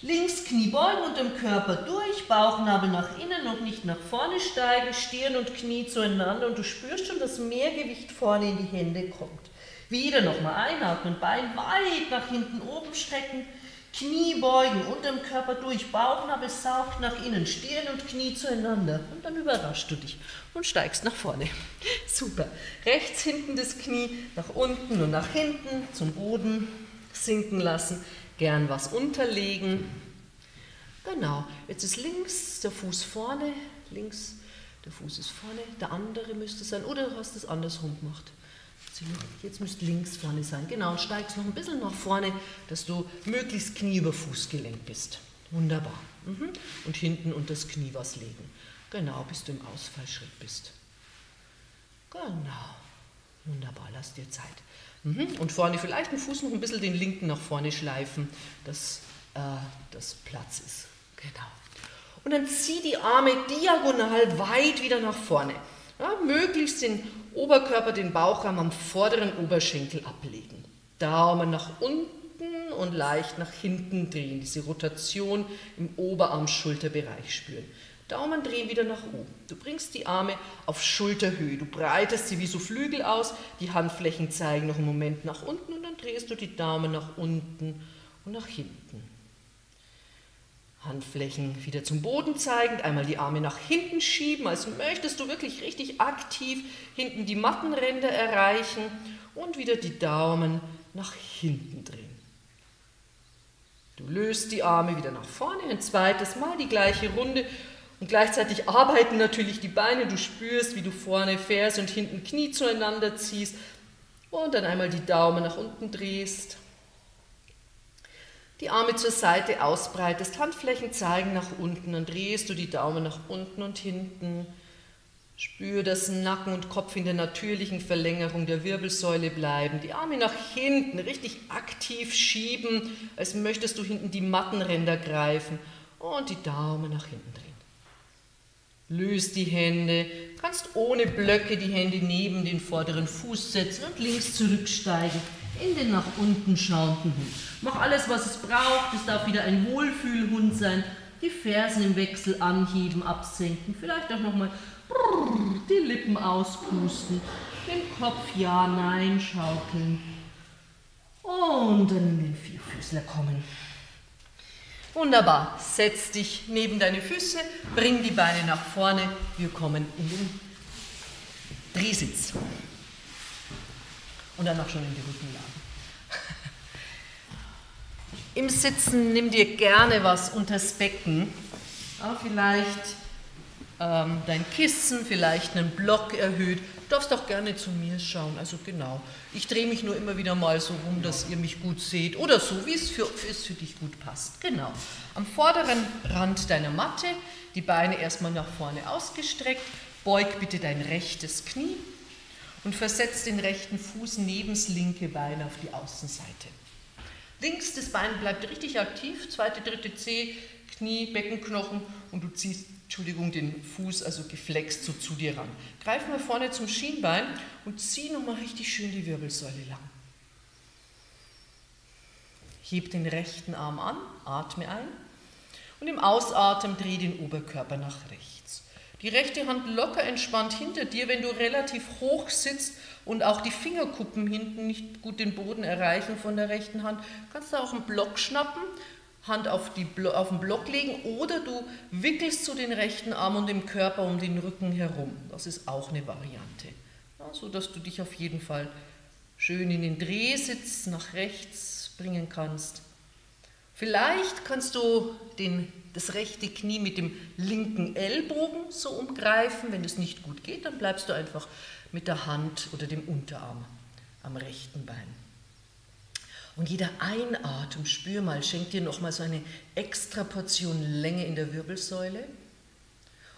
Links Knie beugen und dem Körper durch, Bauchnabel nach innen und nicht nach vorne steigen, Stirn und Knie zueinander und du spürst schon, dass mehr Gewicht vorne in die Hände kommt. Wieder nochmal einatmen, Bein weit nach hinten oben strecken, Knie beugen, unterm Körper durch, Bauchnabel saugt nach innen, Stirn und Knie zueinander. Und dann überraschst du dich und steigst nach vorne. Super. Rechts hinten das Knie nach unten und nach hinten zum Boden sinken lassen. Gern was unterlegen. Genau. Jetzt ist links der Fuß vorne, links der Fuß ist vorne, der andere müsste sein, oder du hast es andersrum gemacht. Jetzt müsste links vorne sein. Genau, und steigst noch ein bisschen nach vorne, dass du möglichst Knie über Fußgelenk bist. Wunderbar. Mhm. Und hinten unter das Knie was legen. Genau, bis du im Ausfallschritt bist. Genau. Wunderbar, lass dir Zeit. Mhm. Und vorne vielleicht den Fuß noch ein bisschen den linken nach vorne schleifen, dass äh, das Platz ist. Genau. Und dann zieh die Arme diagonal weit wieder nach vorne. Ja, möglichst den Oberkörper, den Bauchraum am vorderen Oberschenkel ablegen. Daumen nach unten und leicht nach hinten drehen. Diese Rotation im Oberarm-Schulterbereich spüren. Daumen drehen wieder nach oben. Du bringst die Arme auf Schulterhöhe. Du breitest sie wie so Flügel aus. Die Handflächen zeigen noch einen Moment nach unten und dann drehst du die Daumen nach unten und nach hinten. Handflächen wieder zum Boden zeigend, einmal die Arme nach hinten schieben, als möchtest du wirklich richtig aktiv hinten die Mattenränder erreichen und wieder die Daumen nach hinten drehen. Du löst die Arme wieder nach vorne, ein zweites Mal die gleiche Runde und gleichzeitig arbeiten natürlich die Beine, du spürst, wie du vorne Ferse und hinten Knie zueinander ziehst und dann einmal die Daumen nach unten drehst die Arme zur Seite ausbreitest, Handflächen zeigen nach unten, dann drehst du die Daumen nach unten und hinten. Spür, dass Nacken und Kopf in der natürlichen Verlängerung der Wirbelsäule bleiben. Die Arme nach hinten, richtig aktiv schieben, als möchtest du hinten die Mattenränder greifen. Und die Daumen nach hinten drehen. Löst die Hände, kannst ohne Blöcke die Hände neben den vorderen Fuß setzen und links zurücksteigen in den nach unten schauenden Hund. Mach alles, was es braucht. Es darf wieder ein Wohlfühlhund sein. Die Fersen im Wechsel anheben, absenken. Vielleicht auch nochmal die Lippen auspusten. Den Kopf ja, nein schaukeln. Und dann in den Vierfüßler kommen. Wunderbar. Setz dich neben deine Füße, bring die Beine nach vorne. Wir kommen in den Drehsitz und dann auch schon in die Rückenlage. Im Sitzen nimm dir gerne was unters Becken. Ja, vielleicht ähm, dein Kissen, vielleicht einen Block erhöht. Du darfst auch gerne zu mir schauen. Also genau. Ich drehe mich nur immer wieder mal so rum, dass ihr mich gut seht. Oder so, wie es für, es für dich gut passt. Genau. Am vorderen Rand deiner Matte, die Beine erstmal nach vorne ausgestreckt. Beug bitte dein rechtes Knie und versetzt den rechten Fuß neben das linke Bein auf die Außenseite. Links das Bein bleibt richtig aktiv, zweite, dritte Zeh, Knie, Beckenknochen und du ziehst, Entschuldigung, den Fuß also geflext so zu dir ran. Greif mal vorne zum Schienbein und zieh nochmal richtig schön die Wirbelsäule lang. Heb den rechten Arm an, atme ein und im Ausatmen dreh den Oberkörper nach rechts. Die rechte Hand locker entspannt hinter dir, wenn du relativ hoch sitzt und auch die Fingerkuppen hinten nicht gut den Boden erreichen von der rechten Hand, kannst du auch einen Block schnappen, Hand auf, die, auf den Block legen oder du wickelst so den rechten Arm und den Körper um den Rücken herum. Das ist auch eine Variante. Ja, so dass du dich auf jeden Fall schön in den Drehsitz nach rechts bringen kannst. Vielleicht kannst du den das rechte Knie mit dem linken Ellbogen so umgreifen. Wenn es nicht gut geht, dann bleibst du einfach mit der Hand oder dem Unterarm am rechten Bein. Und jeder Einatmen, spür mal, schenkt dir nochmal so eine extra Portion Länge in der Wirbelsäule.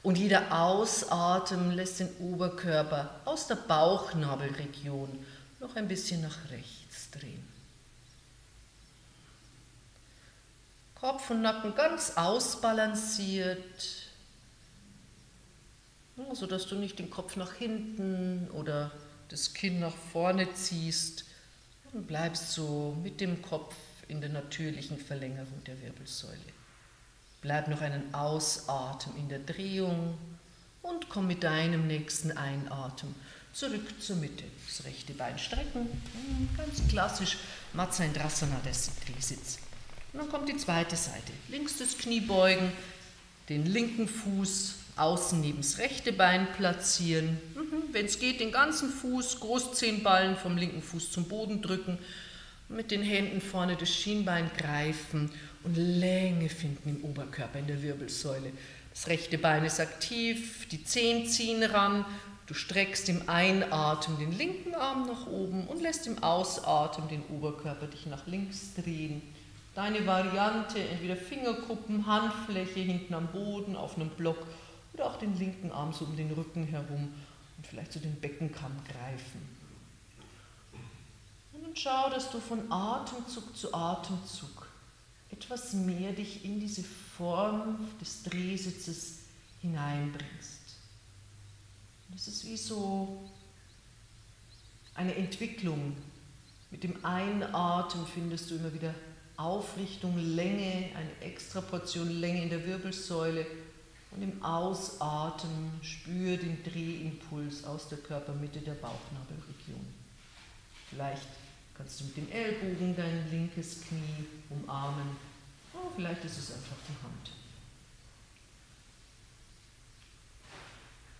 Und jeder Ausatmen lässt den Oberkörper aus der Bauchnabelregion noch ein bisschen nach rechts drehen. Kopf und Nacken ganz ausbalanciert, sodass du nicht den Kopf nach hinten oder das Kinn nach vorne ziehst und bleibst so mit dem Kopf in der natürlichen Verlängerung der Wirbelsäule. Bleib noch einen Ausatmen in der Drehung und komm mit deinem nächsten Einatmen zurück zur Mitte. Das rechte Bein strecken, ganz klassisch Matsyendrasana, der Drehsitz. Und dann kommt die zweite Seite. Links das Knie beugen, den linken Fuß außen neben das rechte Bein platzieren. Mhm. Wenn es geht, den ganzen Fuß, Großzehenballen vom linken Fuß zum Boden drücken, mit den Händen vorne das Schienbein greifen und Länge finden im Oberkörper, in der Wirbelsäule. Das rechte Bein ist aktiv, die Zehen ziehen ran, du streckst im Einatmen den linken Arm nach oben und lässt im Ausatmen den Oberkörper dich nach links drehen. Deine Variante, entweder Fingerkuppen, Handfläche hinten am Boden auf einem Block oder auch den linken Arm so um den Rücken herum und vielleicht so den Beckenkamm greifen. Und schau, dass du von Atemzug zu Atemzug etwas mehr dich in diese Form des Drehsitzes hineinbringst. Das ist wie so eine Entwicklung. Mit dem Einatmen findest du immer wieder Aufrichtung, Länge, eine extra Portion Länge in der Wirbelsäule und im Ausatmen spür den Drehimpuls aus der Körpermitte der Bauchnabelregion. Vielleicht kannst du mit dem Ellbogen dein linkes Knie umarmen. Oh, vielleicht ist es einfach die Hand.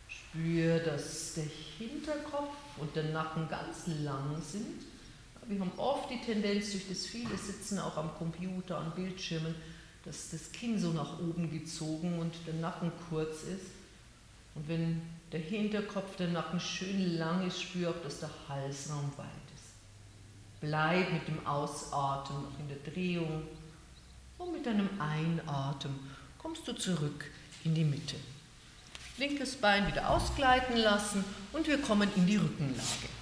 Spür, dass der Hinterkopf und der Nacken ganz lang sind. Wir haben oft die Tendenz durch das viele Sitzen auch am Computer, an Bildschirmen, dass das Kinn so nach oben gezogen und der Nacken kurz ist. Und wenn der Hinterkopf, der Nacken schön lang ist, spür auch, dass der Halsraum weit ist. Bleib mit dem Ausatmen noch in der Drehung und mit deinem Einatmen kommst du zurück in die Mitte. Linkes Bein wieder ausgleiten lassen und wir kommen in die Rückenlage.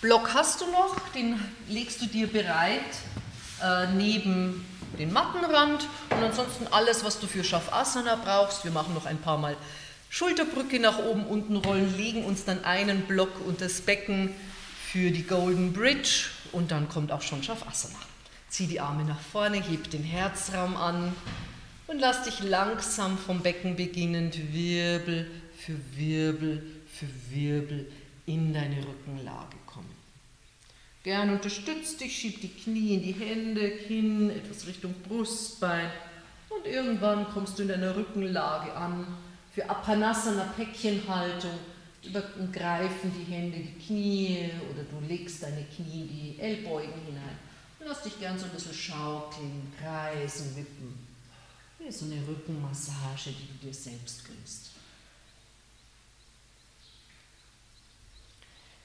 Block hast du noch, den legst du dir bereit äh, neben den Mattenrand und ansonsten alles, was du für Shavasana brauchst. Wir machen noch ein paar Mal Schulterbrücke nach oben, unten rollen, legen uns dann einen Block unter das Becken für die Golden Bridge und dann kommt auch schon Shavasana. Zieh die Arme nach vorne, heb den Herzraum an und lass dich langsam vom Becken beginnend Wirbel für Wirbel für Wirbel in deine Rückenlage Gern unterstützt dich, schieb die Knie in die Hände, Kinn etwas Richtung Brustbein und irgendwann kommst du in deiner Rückenlage an. Für Apanasana Päckchenhaltung greifen die Hände die Knie oder du legst deine Knie in die Ellbeugen hinein. Und lass dich gern so ein bisschen schaukeln, kreisen, wippen. Wie so eine Rückenmassage, die du dir selbst gönnst.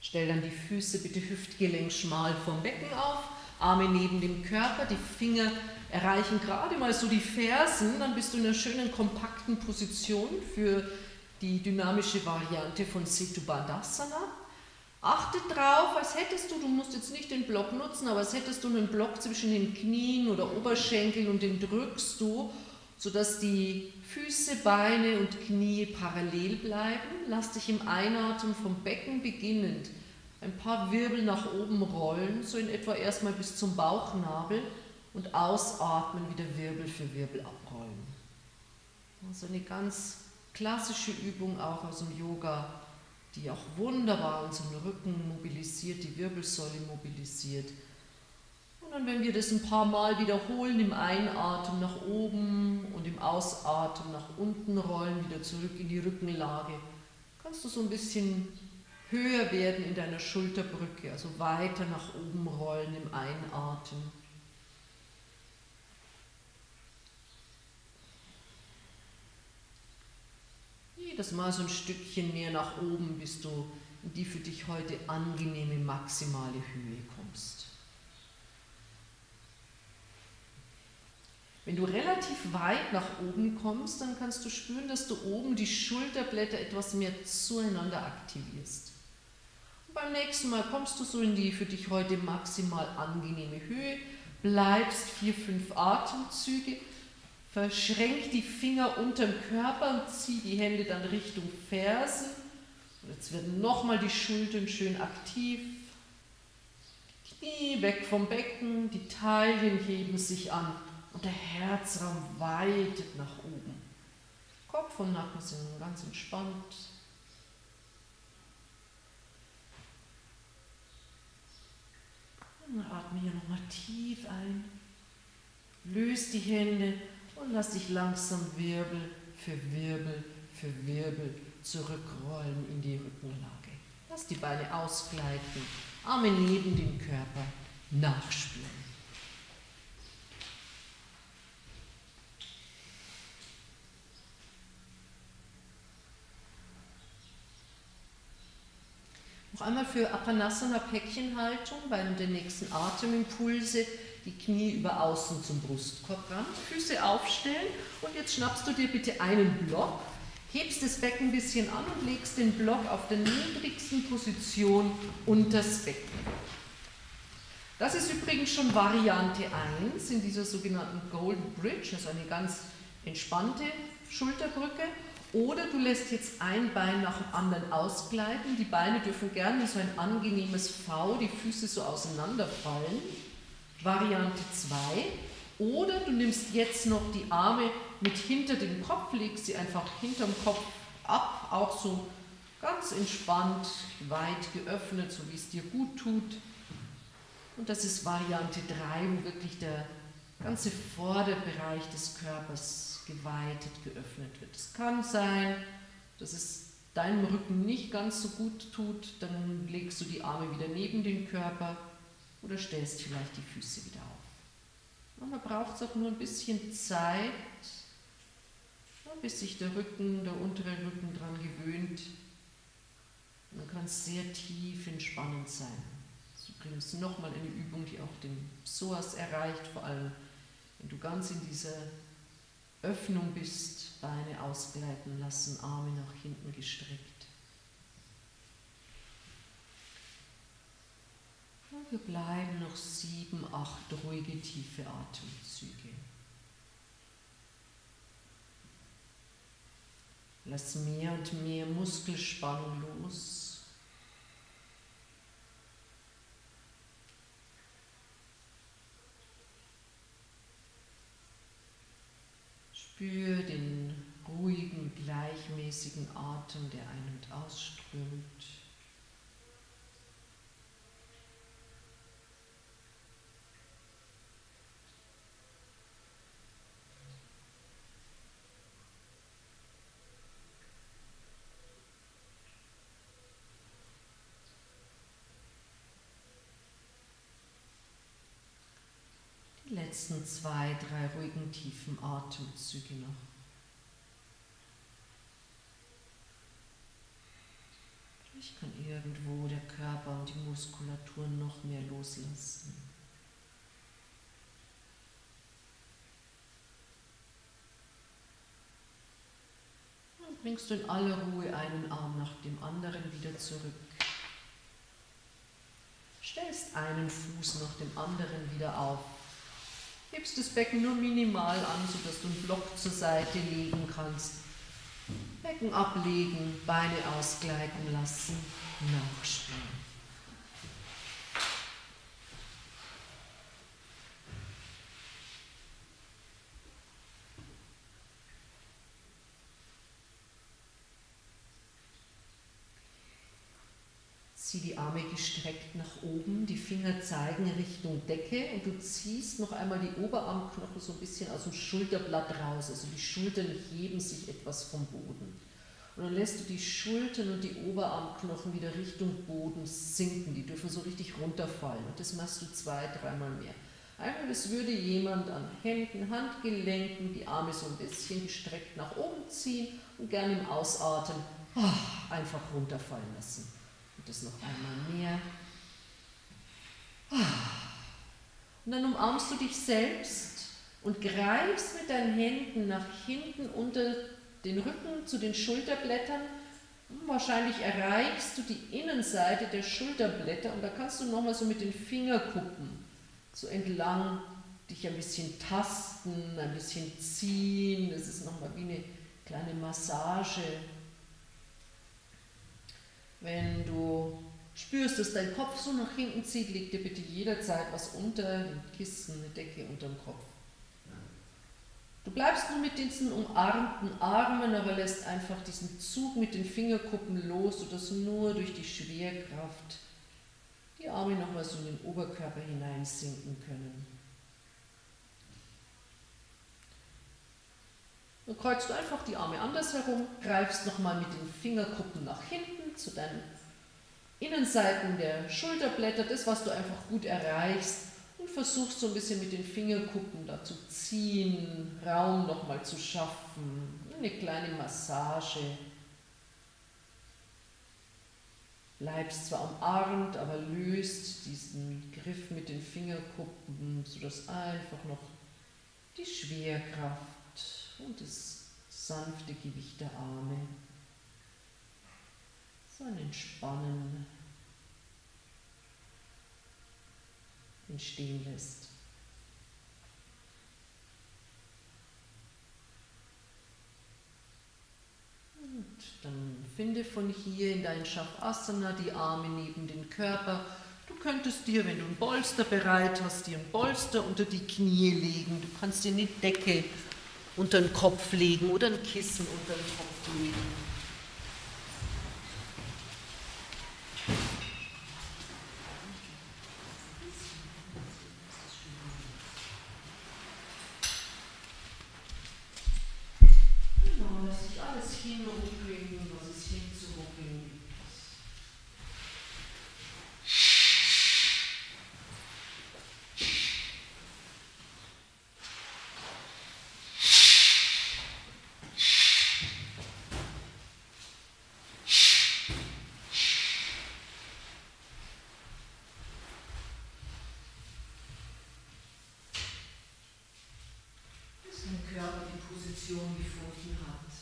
Stell dann die Füße bitte hüftgelenkschmal vom Becken auf, Arme neben dem Körper, die Finger erreichen gerade mal so die Fersen, dann bist du in einer schönen kompakten Position für die dynamische Variante von Setu Bandhasana. Achte drauf, als hättest du, du musst jetzt nicht den Block nutzen, aber als hättest du einen Block zwischen den Knien oder Oberschenkeln und den drückst du, sodass die Füße, Beine und Knie parallel bleiben. Lass dich im Einatmen vom Becken beginnend ein paar Wirbel nach oben rollen, so in etwa erstmal bis zum Bauchnabel und ausatmen, wieder Wirbel für Wirbel abrollen. Also eine ganz klassische Übung auch aus dem Yoga, die auch wunderbar unseren Rücken mobilisiert, die Wirbelsäule mobilisiert. Und wenn wir das ein paar Mal wiederholen, im Einatmen nach oben und im Ausatmen nach unten rollen, wieder zurück in die Rückenlage, kannst du so ein bisschen höher werden in deiner Schulterbrücke, also weiter nach oben rollen im Einatmen. Jedes Mal so ein Stückchen mehr nach oben, bis du in die für dich heute angenehme maximale Höhe kommst. Wenn du relativ weit nach oben kommst, dann kannst du spüren, dass du oben die Schulterblätter etwas mehr zueinander aktivierst. Und beim nächsten Mal kommst du so in die für dich heute maximal angenehme Höhe, bleibst vier, fünf Atemzüge, verschränk die Finger unterm Körper und zieh die Hände dann Richtung Fersen. Und jetzt werden nochmal die Schultern schön aktiv. Knie weg vom Becken, die Taillen heben sich an der Herzraum weitet nach oben. Kopf und Nacken sind ganz entspannt. Und atme hier nochmal tief ein. Löse die Hände und lass dich langsam Wirbel für Wirbel für Wirbel zurückrollen in die Rückenlage. Lass die Beine ausgleiten, Arme neben dem Körper nachspüren. Noch einmal für Apanasana Päckchenhaltung bei einem der nächsten Atemimpulse die Knie über außen zum Brustkorb ran, Füße aufstellen und jetzt schnappst du dir bitte einen Block, hebst das Becken ein bisschen an und legst den Block auf der niedrigsten Position unter das Becken. Das ist übrigens schon Variante 1 in dieser sogenannten Golden Bridge, also eine ganz entspannte Schulterbrücke. Oder du lässt jetzt ein Bein nach dem anderen ausgleiten. Die Beine dürfen gerne so ein angenehmes V, die Füße so auseinanderfallen. Variante 2. Oder du nimmst jetzt noch die Arme mit hinter dem Kopf, legst sie einfach hinterm Kopf ab, auch so ganz entspannt, weit geöffnet, so wie es dir gut tut. Und das ist Variante 3, wo wirklich der ganze Vorderbereich des Körpers geweitet, geöffnet wird. Es kann sein, dass es deinem Rücken nicht ganz so gut tut, dann legst du die Arme wieder neben den Körper oder stellst vielleicht die Füße wieder auf. Da braucht es auch nur ein bisschen Zeit, bis sich der Rücken, der untere Rücken daran gewöhnt. Dann kann es sehr tief entspannend sein. Das ist übrigens nochmal eine Übung, die auch den Psoas erreicht, vor allem wenn du ganz in dieser Öffnung bist, Beine ausgleiten lassen, Arme nach hinten gestreckt. Und wir bleiben noch sieben, acht ruhige, tiefe Atemzüge. Lass mehr und mehr Muskelspannung los. Spür den ruhigen, gleichmäßigen Atem, der ein- und ausströmt. Letzten zwei, drei ruhigen, tiefen Atemzüge noch. Ich kann irgendwo der Körper und die Muskulatur noch mehr loslassen. Dann bringst du in aller Ruhe einen Arm nach dem anderen wieder zurück. Stellst einen Fuß nach dem anderen wieder auf Hebst das Becken nur minimal an, sodass du einen Block zur Seite legen kannst. Becken ablegen, Beine ausgleiten lassen, nachspüren. Zieh die Arme gestreckt nach oben, die Finger zeigen Richtung Decke und du ziehst noch einmal die Oberarmknochen so ein bisschen aus dem Schulterblatt raus. Also die Schultern heben sich etwas vom Boden. Und dann lässt du die Schultern und die Oberarmknochen wieder Richtung Boden sinken. Die dürfen so richtig runterfallen. Und das machst du zwei, dreimal mehr. Einfach, als würde jemand an Händen, Handgelenken die Arme so ein bisschen gestreckt nach oben ziehen und gerne im Ausatmen oh, einfach runterfallen lassen. Und das noch einmal mehr. Und dann umarmst du dich selbst und greifst mit deinen Händen nach hinten unter den Rücken zu den Schulterblättern. Und wahrscheinlich erreichst du die Innenseite der Schulterblätter und da kannst du nochmal so mit den Fingerkuppen so entlang dich ein bisschen tasten, ein bisschen ziehen. Das ist nochmal wie eine kleine Massage. Wenn du spürst, dass dein Kopf so nach hinten zieht, leg dir bitte jederzeit was unter, ein Kissen, eine Decke unter dem Kopf. Du bleibst nur mit diesen umarmten Armen, aber lässt einfach diesen Zug mit den Fingerkuppen los, sodass nur durch die Schwerkraft die Arme nochmal so in den Oberkörper hineinsinken können. Dann kreuzt du einfach die Arme andersherum, greifst nochmal mit den Fingerkuppen nach hinten zu deinen Innenseiten der Schulterblätter, das, was du einfach gut erreichst, und versuchst so ein bisschen mit den Fingerkuppen da zu ziehen, Raum nochmal zu schaffen, eine kleine Massage. Bleibst zwar umarmt, aber löst diesen Griff mit den Fingerkuppen, sodass einfach noch die Schwerkraft und das sanfte Gewicht der Arme ein Entspannen entstehen lässt. Und dann finde von hier in dein Shavasana die Arme neben den Körper. Du könntest dir, wenn du ein Bolster bereit hast, dir ein Bolster unter die Knie legen. Du kannst dir eine Decke unter den Kopf legen oder ein Kissen unter den Kopf legen. Position gefunden hat,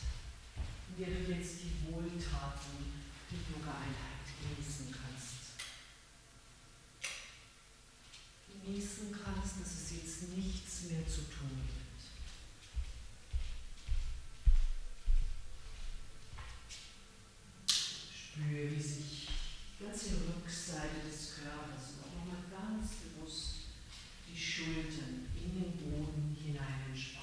in der du jetzt die Wohltaten der Yoga-Einheit genießen kannst. Genießen kannst, dass es jetzt nichts mehr zu tun gibt. Spüre, wie sich die ganze Rückseite des Körpers und auch nochmal ganz bewusst die Schultern in den Boden hinein entspannen.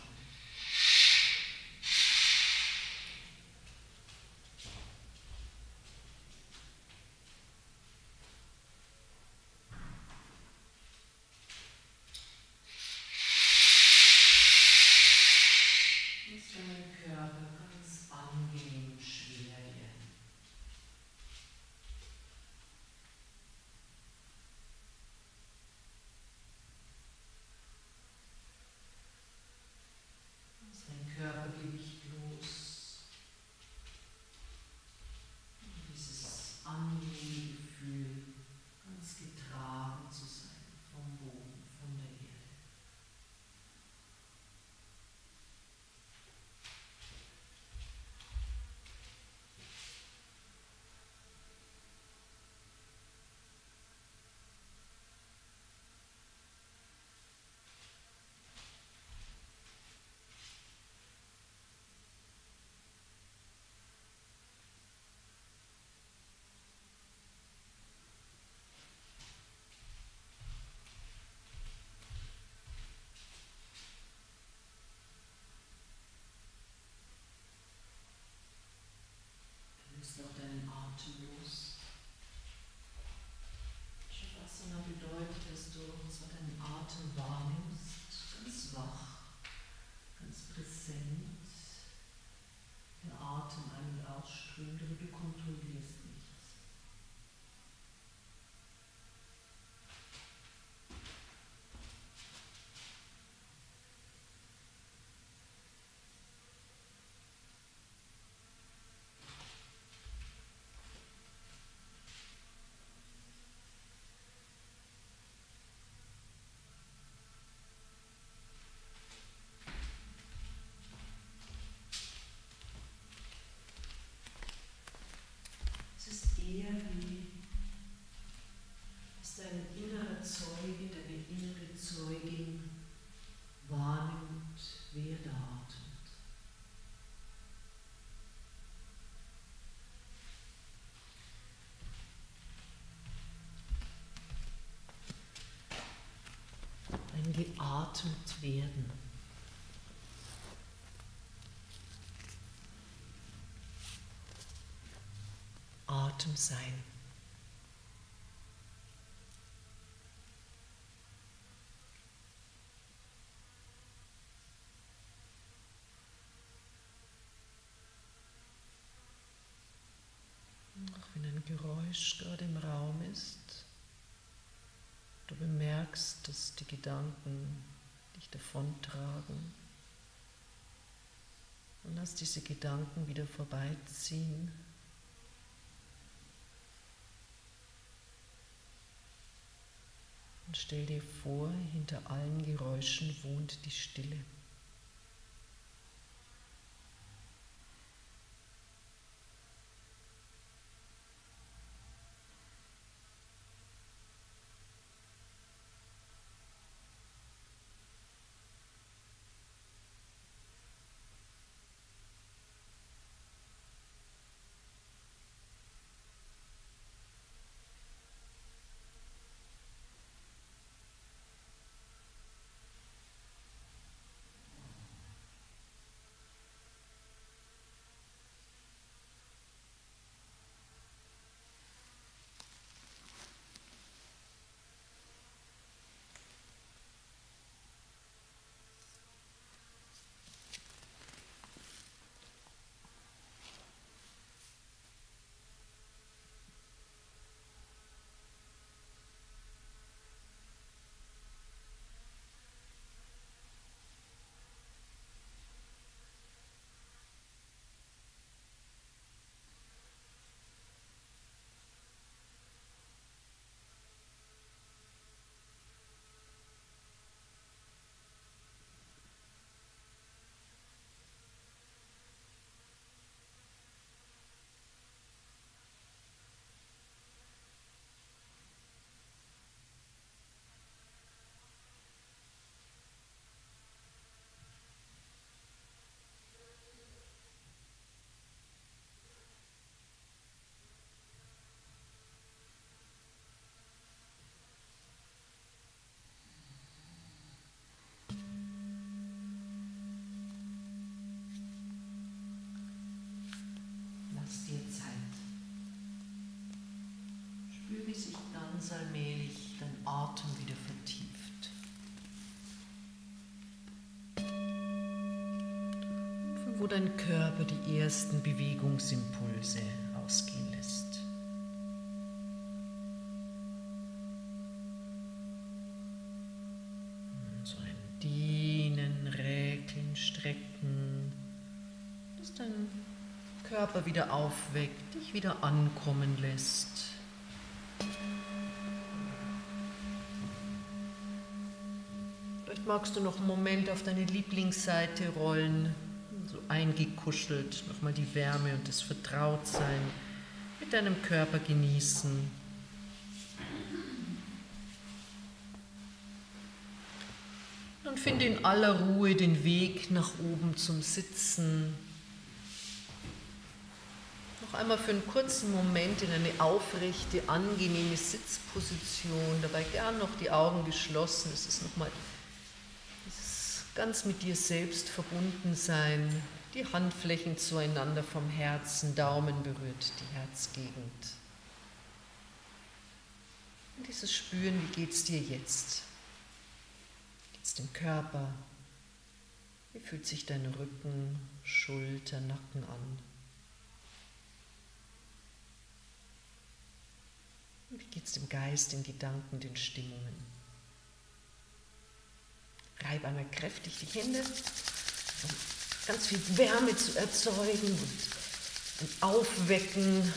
Geatmet werden. Atem sein. Wenn ein Geräusch gerade im Raum ist, du bemerkst, dass die Gedanken dich davontragen und lass diese Gedanken wieder vorbeiziehen. Und stell dir vor, hinter allen Geräuschen wohnt die Stille. Atem wieder vertieft. Von wo dein Körper die ersten Bewegungsimpulse ausgehen lässt. So ein Dienen, Räkeln, Strecken, dass dein Körper wieder aufweckt, dich wieder ankommen lässt. Magst du noch einen Moment auf deine Lieblingsseite rollen, so eingekuschelt, nochmal die Wärme und das Vertrautsein mit deinem Körper genießen. Und finde in aller Ruhe den Weg nach oben zum Sitzen. Noch einmal für einen kurzen Moment in eine aufrechte, angenehme Sitzposition, dabei gern noch die Augen geschlossen. Es ist nochmal ganz mit dir selbst verbunden sein, die Handflächen zueinander vom Herzen, Daumen berührt die Herzgegend. Und dieses Spüren, wie geht es dir jetzt? Geht es dem Körper? Wie fühlt sich dein Rücken, Schulter, Nacken an? Wie geht es dem Geist, den Gedanken, den Stimmungen? Reib einmal kräftig die Hände, um ganz viel Wärme zu erzeugen und, und aufwecken,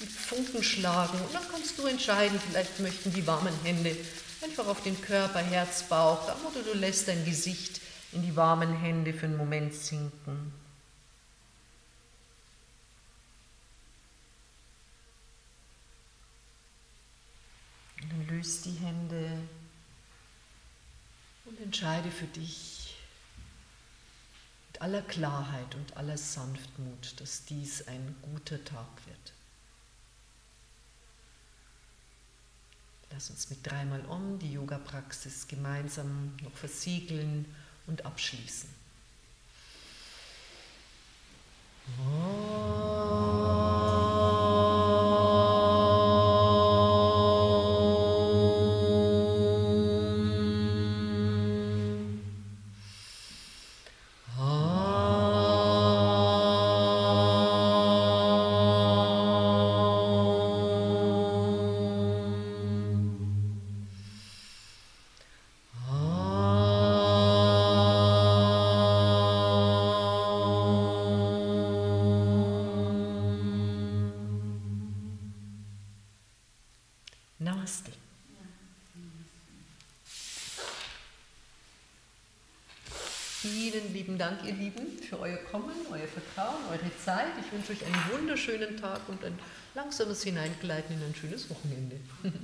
mit Funken schlagen. Und dann kannst du entscheiden, vielleicht möchten die warmen Hände einfach auf den Körper, Herz, Bauch, oder du lässt dein Gesicht in die warmen Hände für einen Moment sinken. löse die Hände und entscheide für dich mit aller Klarheit und aller Sanftmut, dass dies ein guter Tag wird. Lass uns mit dreimal um die Yoga-Praxis gemeinsam noch versiegeln und abschließen. Oh. Für euer Kommen, euer Vertrauen, eure Zeit. Ich wünsche euch einen wunderschönen Tag und ein langsames Hineingleiten in ein schönes Wochenende.